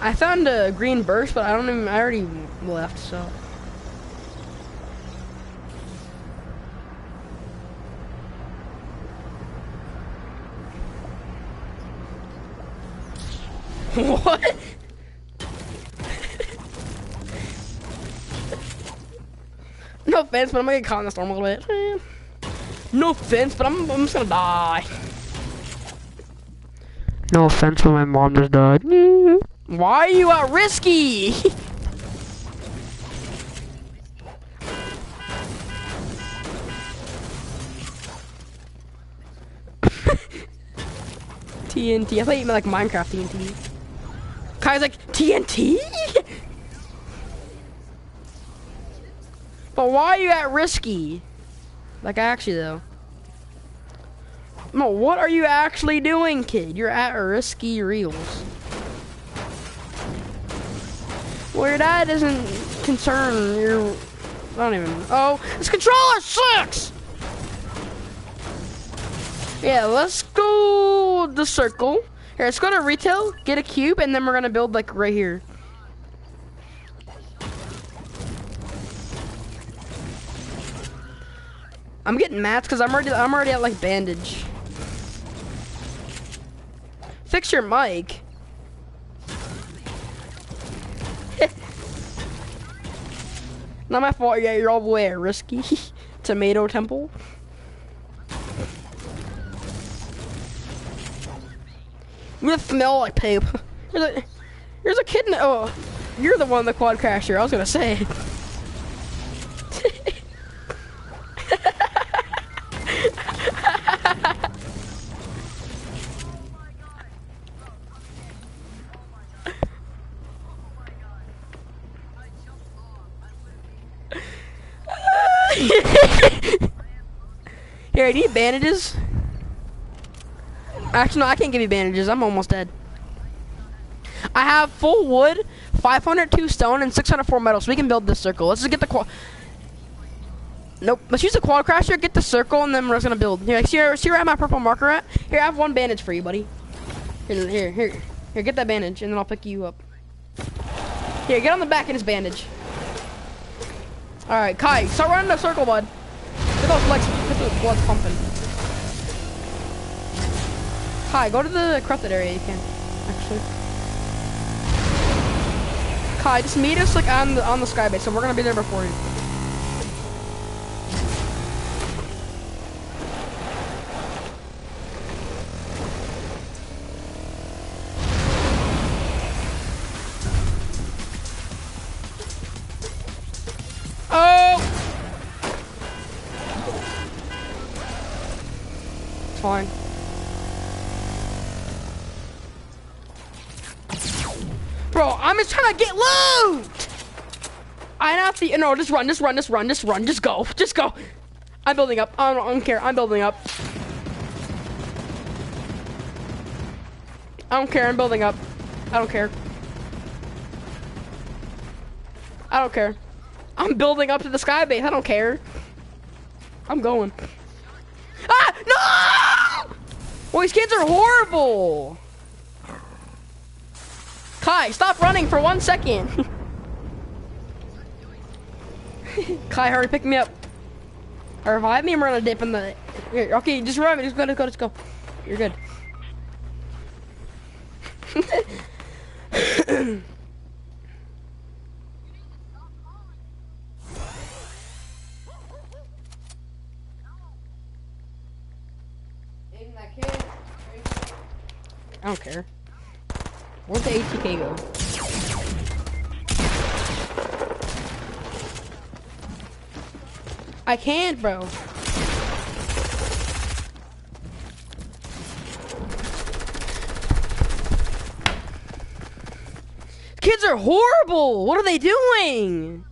I found a green burst, but I don't even. I already left, so. what? No offense, but I'm gonna get caught in the storm a little bit. No offense, but I'm, I'm just gonna die. No offense, but my mom just died. Why are you at risky? TNT. I thought you meant like Minecraft TNT. Kai's like, TNT? But why are you at risky? Like actually though. No, what are you actually doing, kid? You're at risky reels. Well, your dad isn't concerned. You're. I don't even. Oh, this controller sucks. Yeah, let's go the circle. Here, let's go to retail, get a cube, and then we're gonna build like right here. I'm getting mats because I'm already I'm already at like bandage. Fix your mic. Not my fault. Yeah, you're all the way at risky. Tomato temple. You smell like poop. There's a, there's a kid in oh, you're the one the quad crasher. I was gonna say. Here, I need bandages. Actually, no, I can't give you bandages. I'm almost dead. I have full wood, 502 stone, and 604 metal, so we can build this circle. Let's just get the quad. Nope. Let's use the quad crasher, get the circle, and then we're just gonna build. Here, see where, see where I have my purple marker at? Here, I have one bandage for you, buddy. Here, here, here. Here, get that bandage, and then I'll pick you up. Here, get on the back of this bandage. Alright, Kai, start running the circle, bud. Get those legs, get those blood pumping. Kai, go to the corrupted area you can, actually. Kai, just meet us like on the on the sky base, so we're gonna be there before you. To get loot! I have to, no, just run, just run, just run, just run, just go, just go. I'm building up, I don't, I don't care, I'm building up. I don't care, I'm building up. I don't care. I don't care. I'm building up to the sky base. I don't care. I'm going. Ah! No! Well, these kids are horrible. Kai, stop running for one second. Kai, hurry, pick me up. Or revive me and we're gonna dip in the... Okay, just revive me. Just go, let's go, let's go. You're good. Aiden, that kid. I don't care. Where'd the ATK go? I can't, bro. Kids are horrible. What are they doing?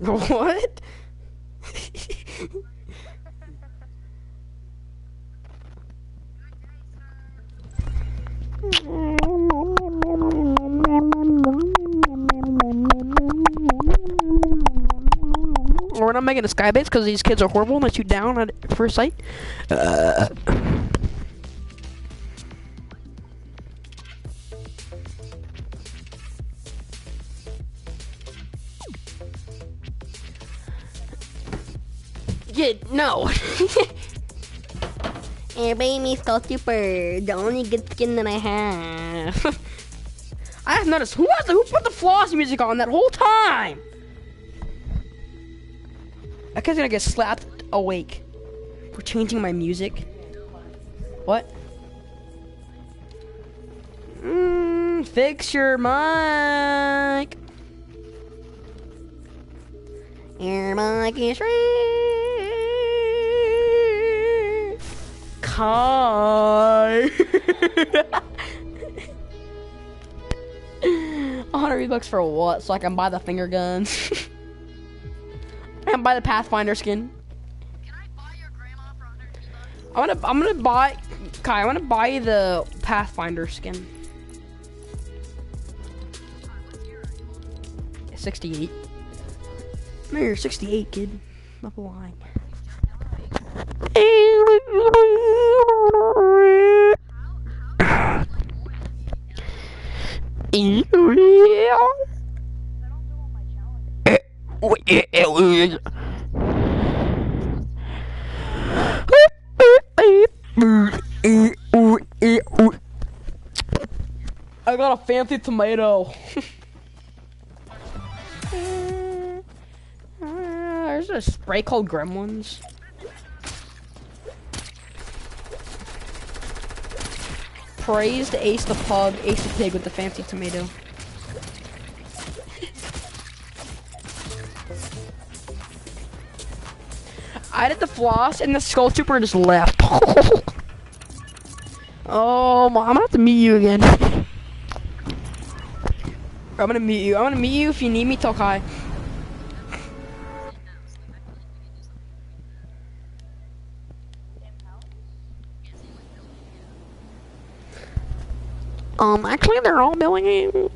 What? We're not making a sky base because these kids are horrible and they shoot down at first sight. Uh. Yeah, no. baby, so super. The only good skin that I have. I have noticed who has the, who put the floss music on that whole time. That kid's gonna get slapped awake for changing my music. What? Mm, fix your mic. Your mic is free. A hundred bucks for what? So I can buy the finger guns. I can buy the Pathfinder skin. Can I buy your grandma for 100 bucks? I'm gonna I'm gonna buy Kai, I'm gonna buy the Pathfinder skin. 68. No, you're 68, kid. Not lying. I got a fancy tomato. There's a spray called Gremlins. Praised Ace the Pug, Ace the Pig with the fancy tomato. I did the floss and the skull trooper just left. oh, I'm gonna have to meet you again. I'm gonna meet you. I'm gonna meet you if you need me, Tokai. Um, actually, they're all billing you.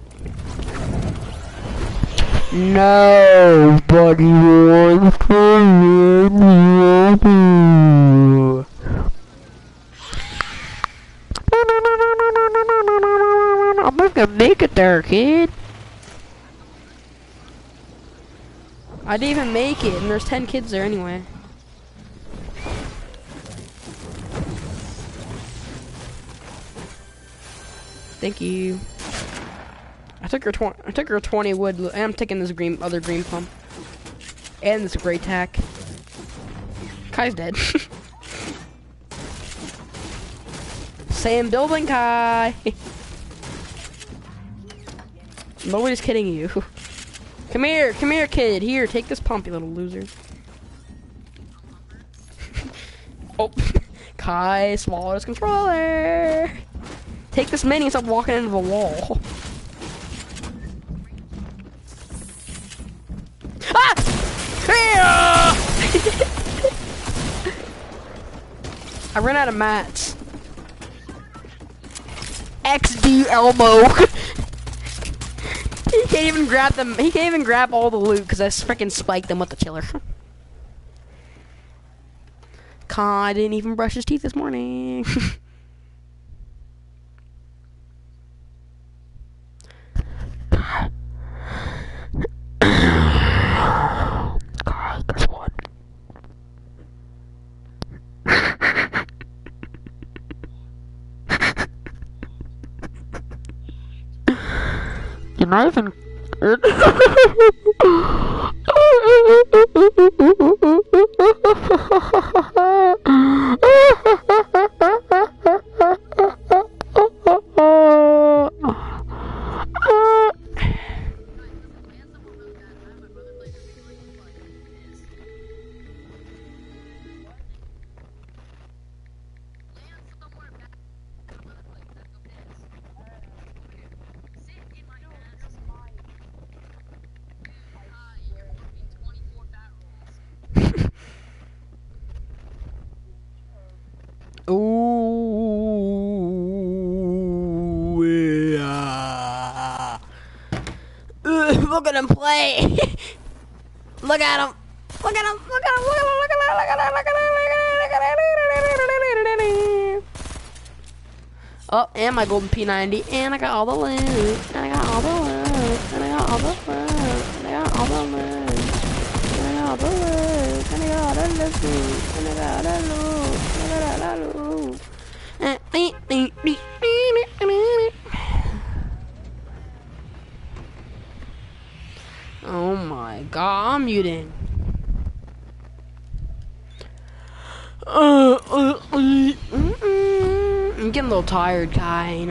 Nobody wants to live with you. I'm not gonna make it there, kid. I didn't even make it, and there's 10 kids there anyway. Thank you. I took her 20, I took her 20 wood, and I'm taking this green, other green pump. And this gray tack. Kai's dead. Same building, Kai. Nobody's kidding you. Come here, come here, kid. Here, take this pump, you little loser. oh, Kai swallowed controller. Take this mini and stop walking into the wall. Ah! I ran out of mats. XD Elmo. he can't even grab them. He can't even grab all the loot because I freaking spiked them with the killer. Kai didn't even brush his teeth this morning. Not even. And my golden P90, and I got all the loot, and I got all the loot, and I got all the loot, and I got all the loot, and I got all the loot, and I got all the loot, and I got all the loot, inspired guy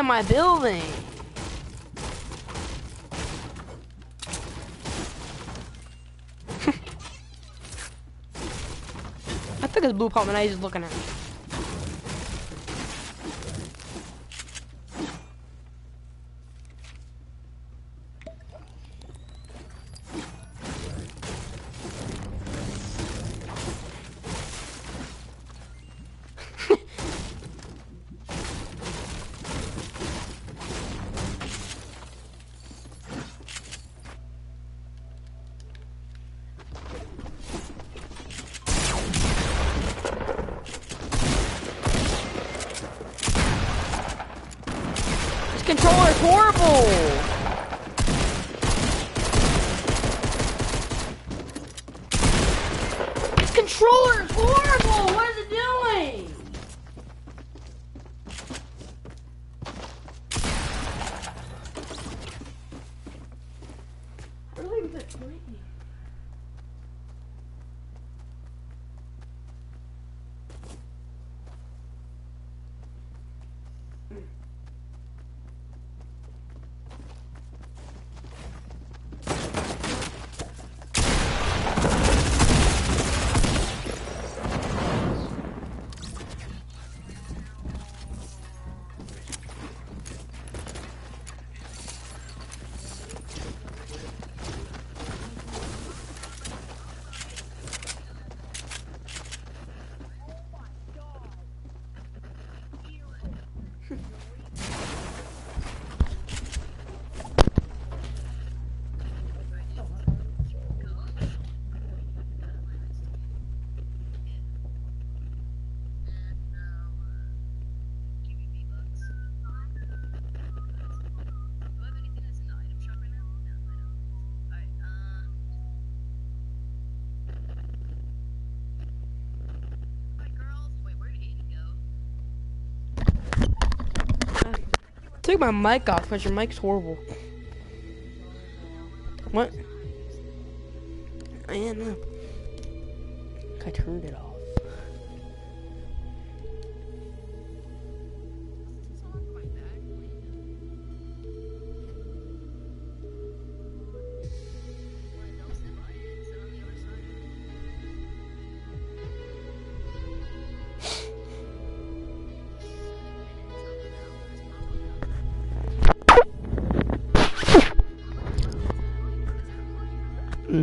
into my building. I think it's blue pump and I just looking at it. controller's horrible! My mic off because your mic's horrible.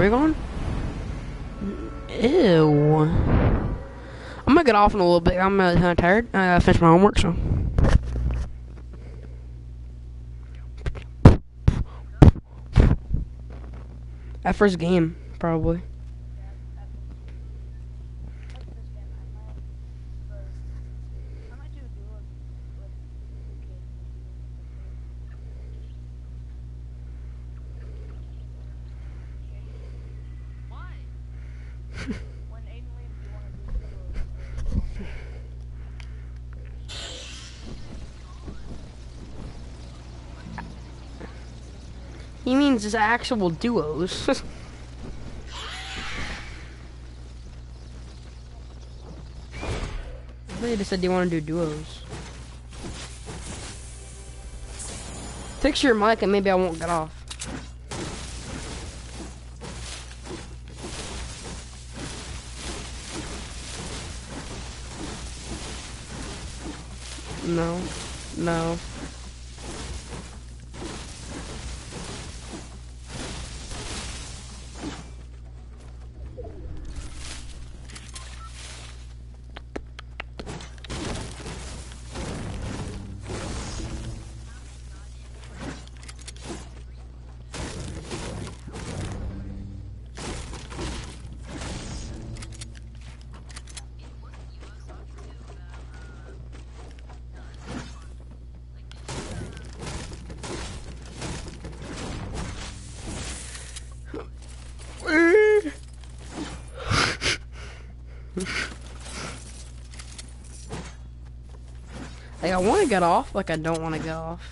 we going? Ew. I'm gonna get off in a little bit. I'm uh, kind of tired. I gotta finish my homework, so. That first game, probably. I might do a duo with the kids. Why? When Aiden leaves, do you want to do a duo? Means his actual duos. They just said they want to do duos. Fix your mic and maybe I won't get off. No. No. Get off, like I don't want to get off.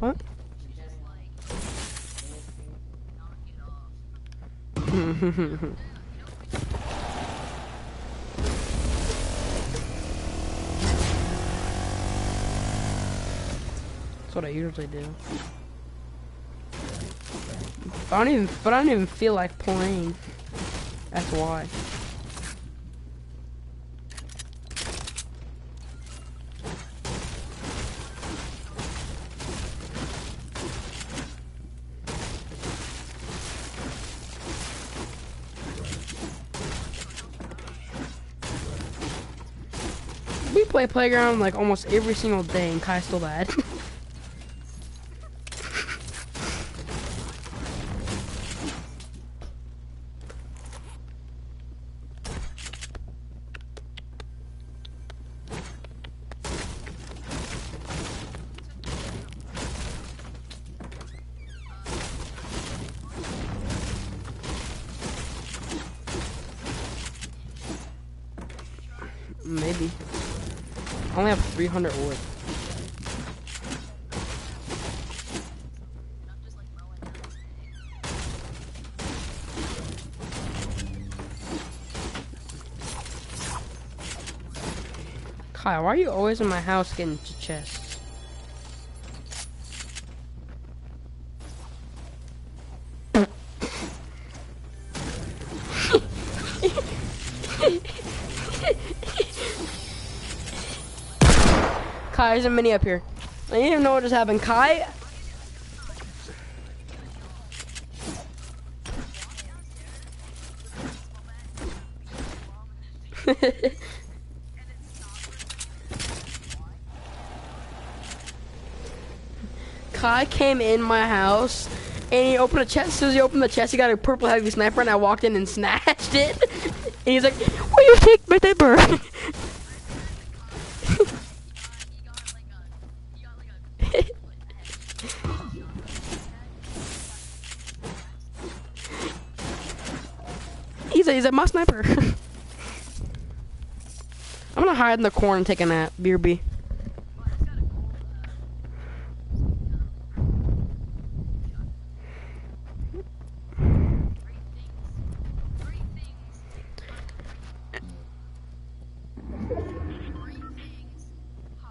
What? That's what I usually do. I don't even, but I don't even feel like playing. That's why. We play playground like almost every single day, and Kai's still bad. 100 wood. Kyle, why are you always in my house getting to chests? A mini up here. I didn't even know what just happened. Kai. Kai came in my house and he opened a chest. As soon as he opened the chest, he got a purple heavy sniper, and I walked in and snatched it. and he's like, "Will you take my sniper?" he got like he's a, he's a my sniper. I'm gonna hide in the corner and take a nap. Three things.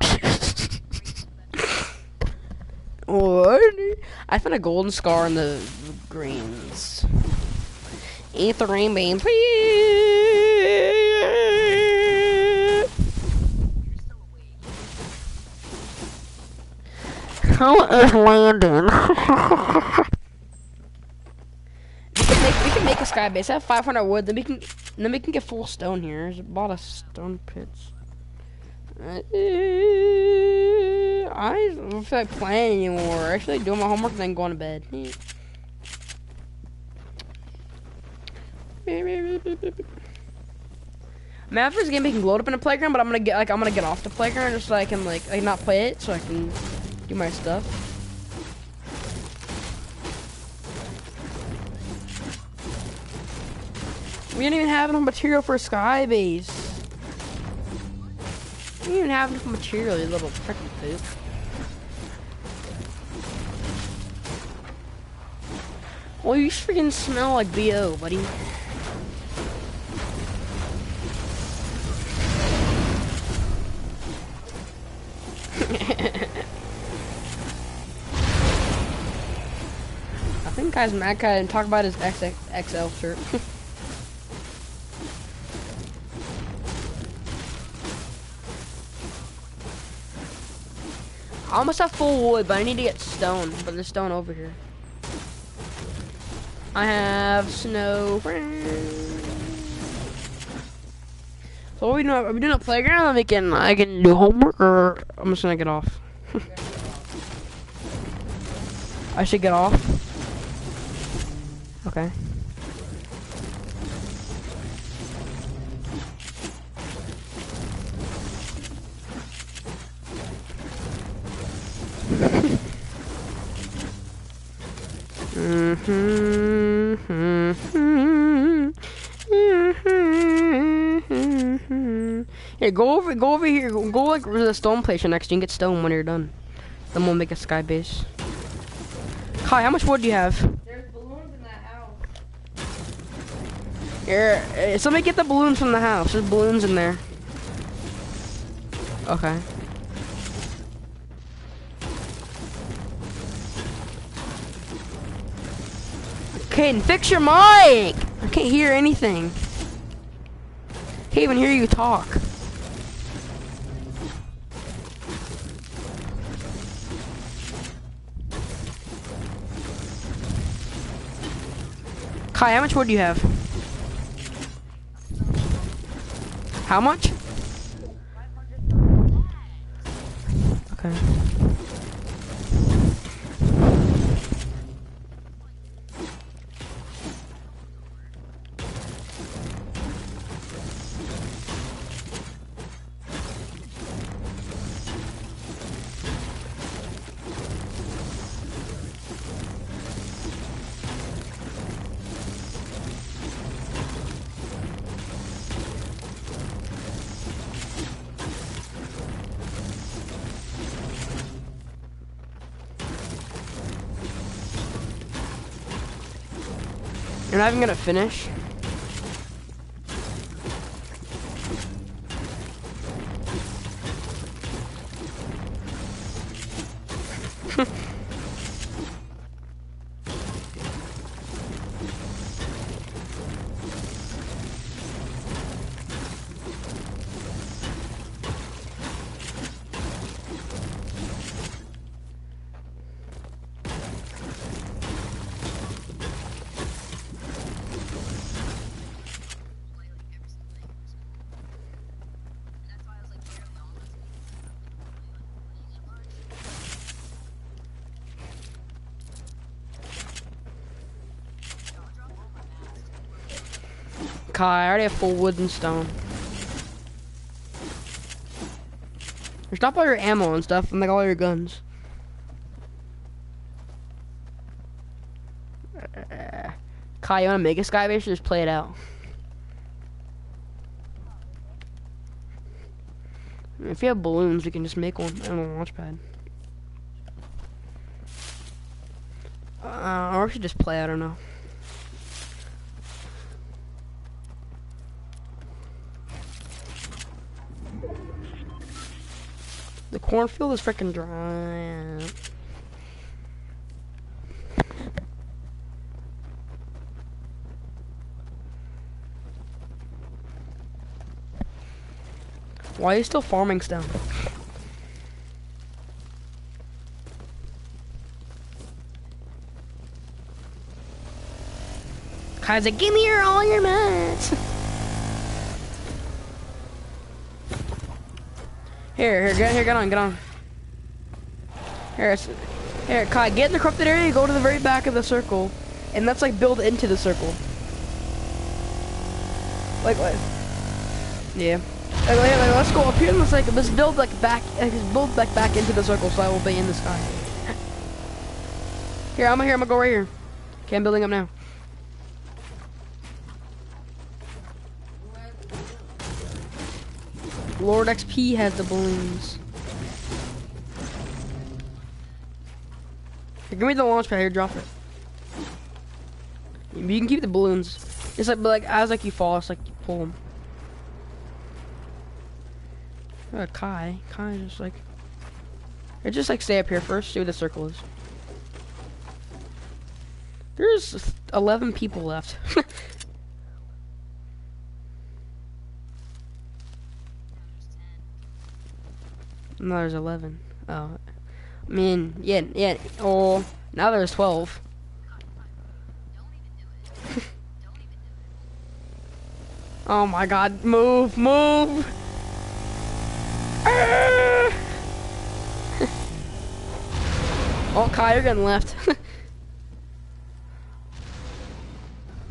What? I found a golden scar in the. Eat the rainbow. please. You're still awake. How is Landon? we can make we can make a sky base. I have 500 wood. Then we can then we can get full stone here. There's a lot of stone pits. I don't feel like playing anymore. Actually, doing my homework and then going to bed. Man, after this game, we can load up in the playground, but I'm gonna get like I'm gonna get off the playground just so I can like like not play it, so I can do my stuff. We don't even have enough material for a sky base. We don't even have enough material, you little freaking poop. Well, you freaking smell like BO, buddy. Guys Matt guy and talk about his XXL shirt. I almost have full wood, but I need to get stone. But there's stone over here. I have snow. So what are we doing? Are we doing a playground? We can I can do homework, or I'm just gonna get off. I should get off. Okay. Mm-hmm. Here, go over, go over here. Go, go like the stone place next. You can get stone when you're done. Then we'll make a sky base. Kai, how much wood do you have? Here, uh, somebody get the balloons from the house. There's balloons in there. Okay. Caden, fix your mic! I can't hear anything. Can't even hear you talk. Kai, how much wood do you have? How much? Okay. Not even gonna finish? I already have full wood and stone. Stop all your ammo and stuff and like all your guns. Uh, Kai, you wanna make a skybase or just play it out? If you have balloons, we can just make one on a launch pad. Uh, or we should just play, I don't know. Cornfield is freaking dry. Why are you still farming stone? Kaiser, give me your all your mats. here, here, get here, get on, get on. Here, here, Kai, get in the corrupted area, go to the very back of the circle, and let's like build into the circle. Like what? Yeah. Like, like, like, let's go up here and let's like let's build like back like, just build back back into the circle so I will be in the sky. Here, I'm here, I'm gonna go right here. Okay, I'm building up now. Lord XP has the balloons. Here, give me the launch pad here, drop it. You can keep the balloons. It's like, but like as like you fall, it's like you pull them. Uh, Kai, Kai just like, or just like stay up here first, see where the circle is. There's 11 people left. no, there's 11. Oh, I mean, yeah, yeah. Oh, now there's 12. oh my God! Move, move! Ah! oh, Kai, you're getting left.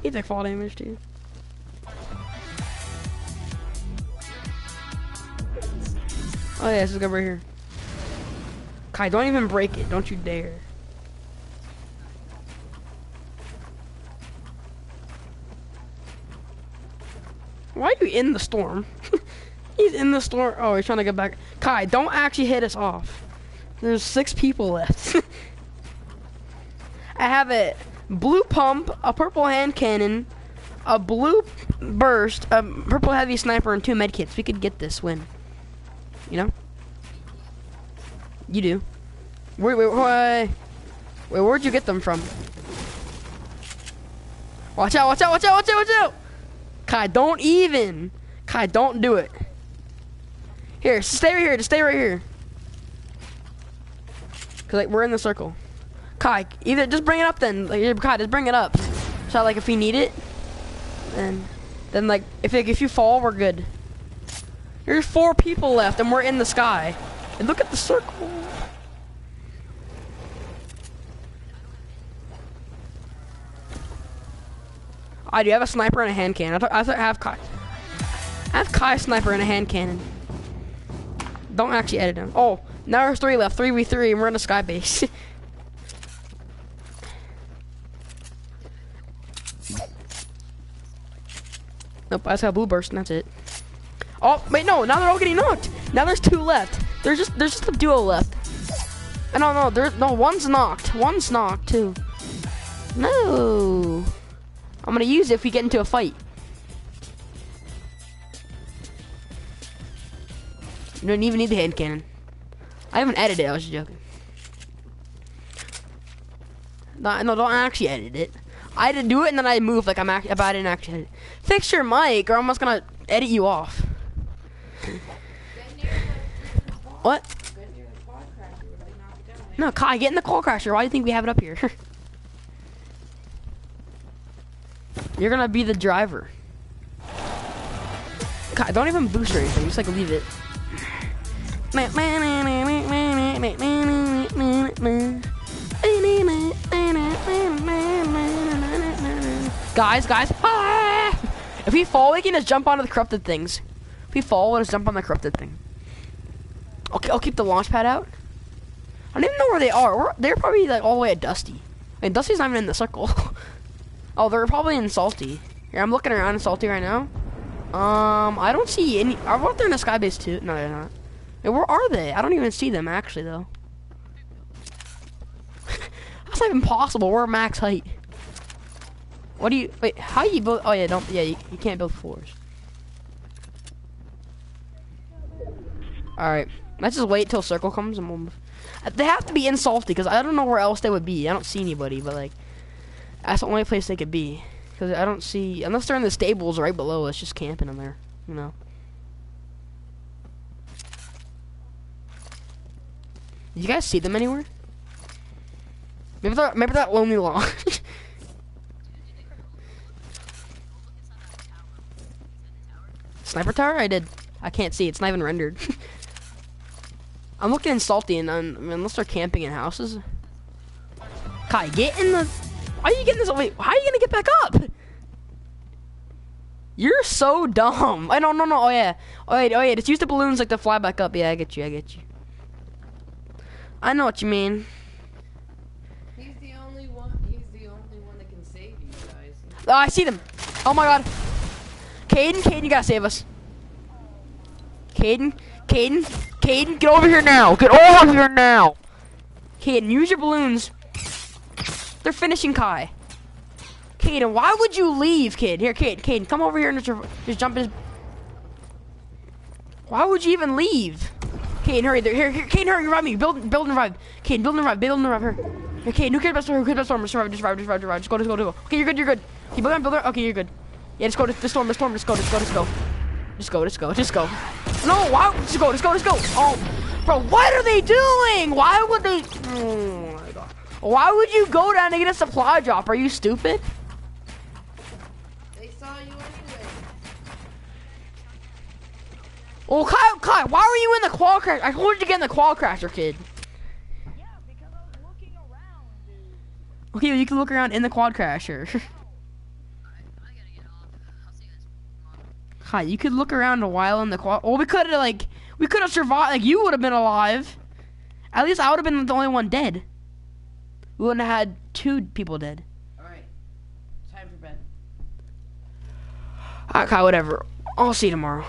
he took fall damage too. Oh yeah, this is good right here. Kai, don't even break it. Don't you dare. Why are you in the storm? He's in the storm. Oh, he's trying to get back. Kai, don't actually hit us off. There's six people left. I have a blue pump, a purple hand cannon, a blue burst, a purple heavy sniper, and two medkits. We could get this win. You know? You do. Wait, wait, wait. Wait, where'd you get them from? Watch out, watch out, watch out, watch out, watch out! Kai, don't even. Kai, don't do it. Here, stay right here. Just stay right here. Cause like we're in the circle. Kai, either just bring it up then. Like, Kai, just bring it up. So like if we need it, then then like if like, if you fall, we're good. There's four people left, and we're in the sky. And look at the circle. I do have a sniper and a hand cannon. I, I, have Kai. I have Kai sniper and a hand cannon. Don't actually edit him. Oh, now there's three left. Three v three, and we're in a sky base. nope, I just have blue burst, and that's it. Oh, wait, no. Now they're all getting knocked. Now there's two left. There's just there's just a duo left. I don't know. There's no one's knocked. One's knocked too. No. I'm gonna use it if we get into a fight. You don't even need the hand cannon. I haven't edited it, I was just joking. No, no, don't actually edit it. I had to do it and then I moved like I'm act if I didn't actually edit. Fix your mic or I'm just gonna edit you off. What? No, Kai, get in the quad crasher. Why do you think we have it up here? You're gonna be the driver. Kai, don't even boost or anything. Just like leave it. Guys, guys. If we fall, we can just jump onto the corrupted things. If we fall, we'll just jump on the corrupted thing. I'll keep the launch pad out. I don't even know where they are. We're, they're probably like all the way at Dusty. And Dusty's not even in the circle. oh, they're probably in Salty. Here, I'm looking around in Salty right now. Um, I don't see any. I wonder if they're in the sky base too. No, they're not. Where are they? I don't even see them actually though. That's not even possible. We're max height. What do you wait? How you build? Oh yeah, don't yeah. You, you can't build floors. All right, let's just wait till circle comes and we'll. They have to be in salty because I don't know where else they would be. I don't see anybody, but like that's the only place they could be because I don't see unless they're in the stables right below us, just camping in there. You know. Did you guys see them anywhere? Maybe that that lonely lawn. Sniper tower? I did. I can't see. It's not even rendered. I'm looking salty and um, I mean, unless they're camping in houses. Kai, get in the. Why are you getting this? Wait, how are you gonna get back up? You're so dumb. I don't no no. Oh yeah. Oh wait. Oh yeah. Just use the balloons like to fly back up. Yeah, I get you. I get you. I know what you mean. He's the only one. He's the only one that can save you guys. Oh, I see them. Oh my god. Caden, Caden, you gotta save us. Caden, Caden, Caden, get over here now. Get over here now. Caden, use your balloons. They're finishing Kai. Caden, why would you leave, kid? Here, Caden, Caden, come over here and just, just jump in. his- Why would you even leave? Caden, hurry. There, here, here, Caden, hurry, revive me. Build, build and revive. Caden, build and revive. Build and revive her. Caden, who cares about storm? Cares about storm? Just revive, just revive, just revive, just revive. Just go, just go, just go. Okay, you're good, you're good. Okay, build on, build. Okay, you're good. Yeah, just go to the storm, the storm, just go, just go, just go. Just go, just go, just go. No, why? Just go, just go, just go. Oh, bro, what are they doing? Why would they? Oh my god. Why would you go down to get a supply drop? Are you stupid? They saw you anyway. Well, Kyle, Kyle, why were you in the quad crash? I told you to get in the quad crasher, kid. Yeah, because I was looking around, dude. Okay, well, you can look around in the quad crasher. you could look around a while in the quad. Well, we could have like, we could have survived. Like, you would have been alive. At least I would have been the only one dead. We wouldn't have had two people dead. Alright. Time for bed. Okay, whatever. I'll see you tomorrow.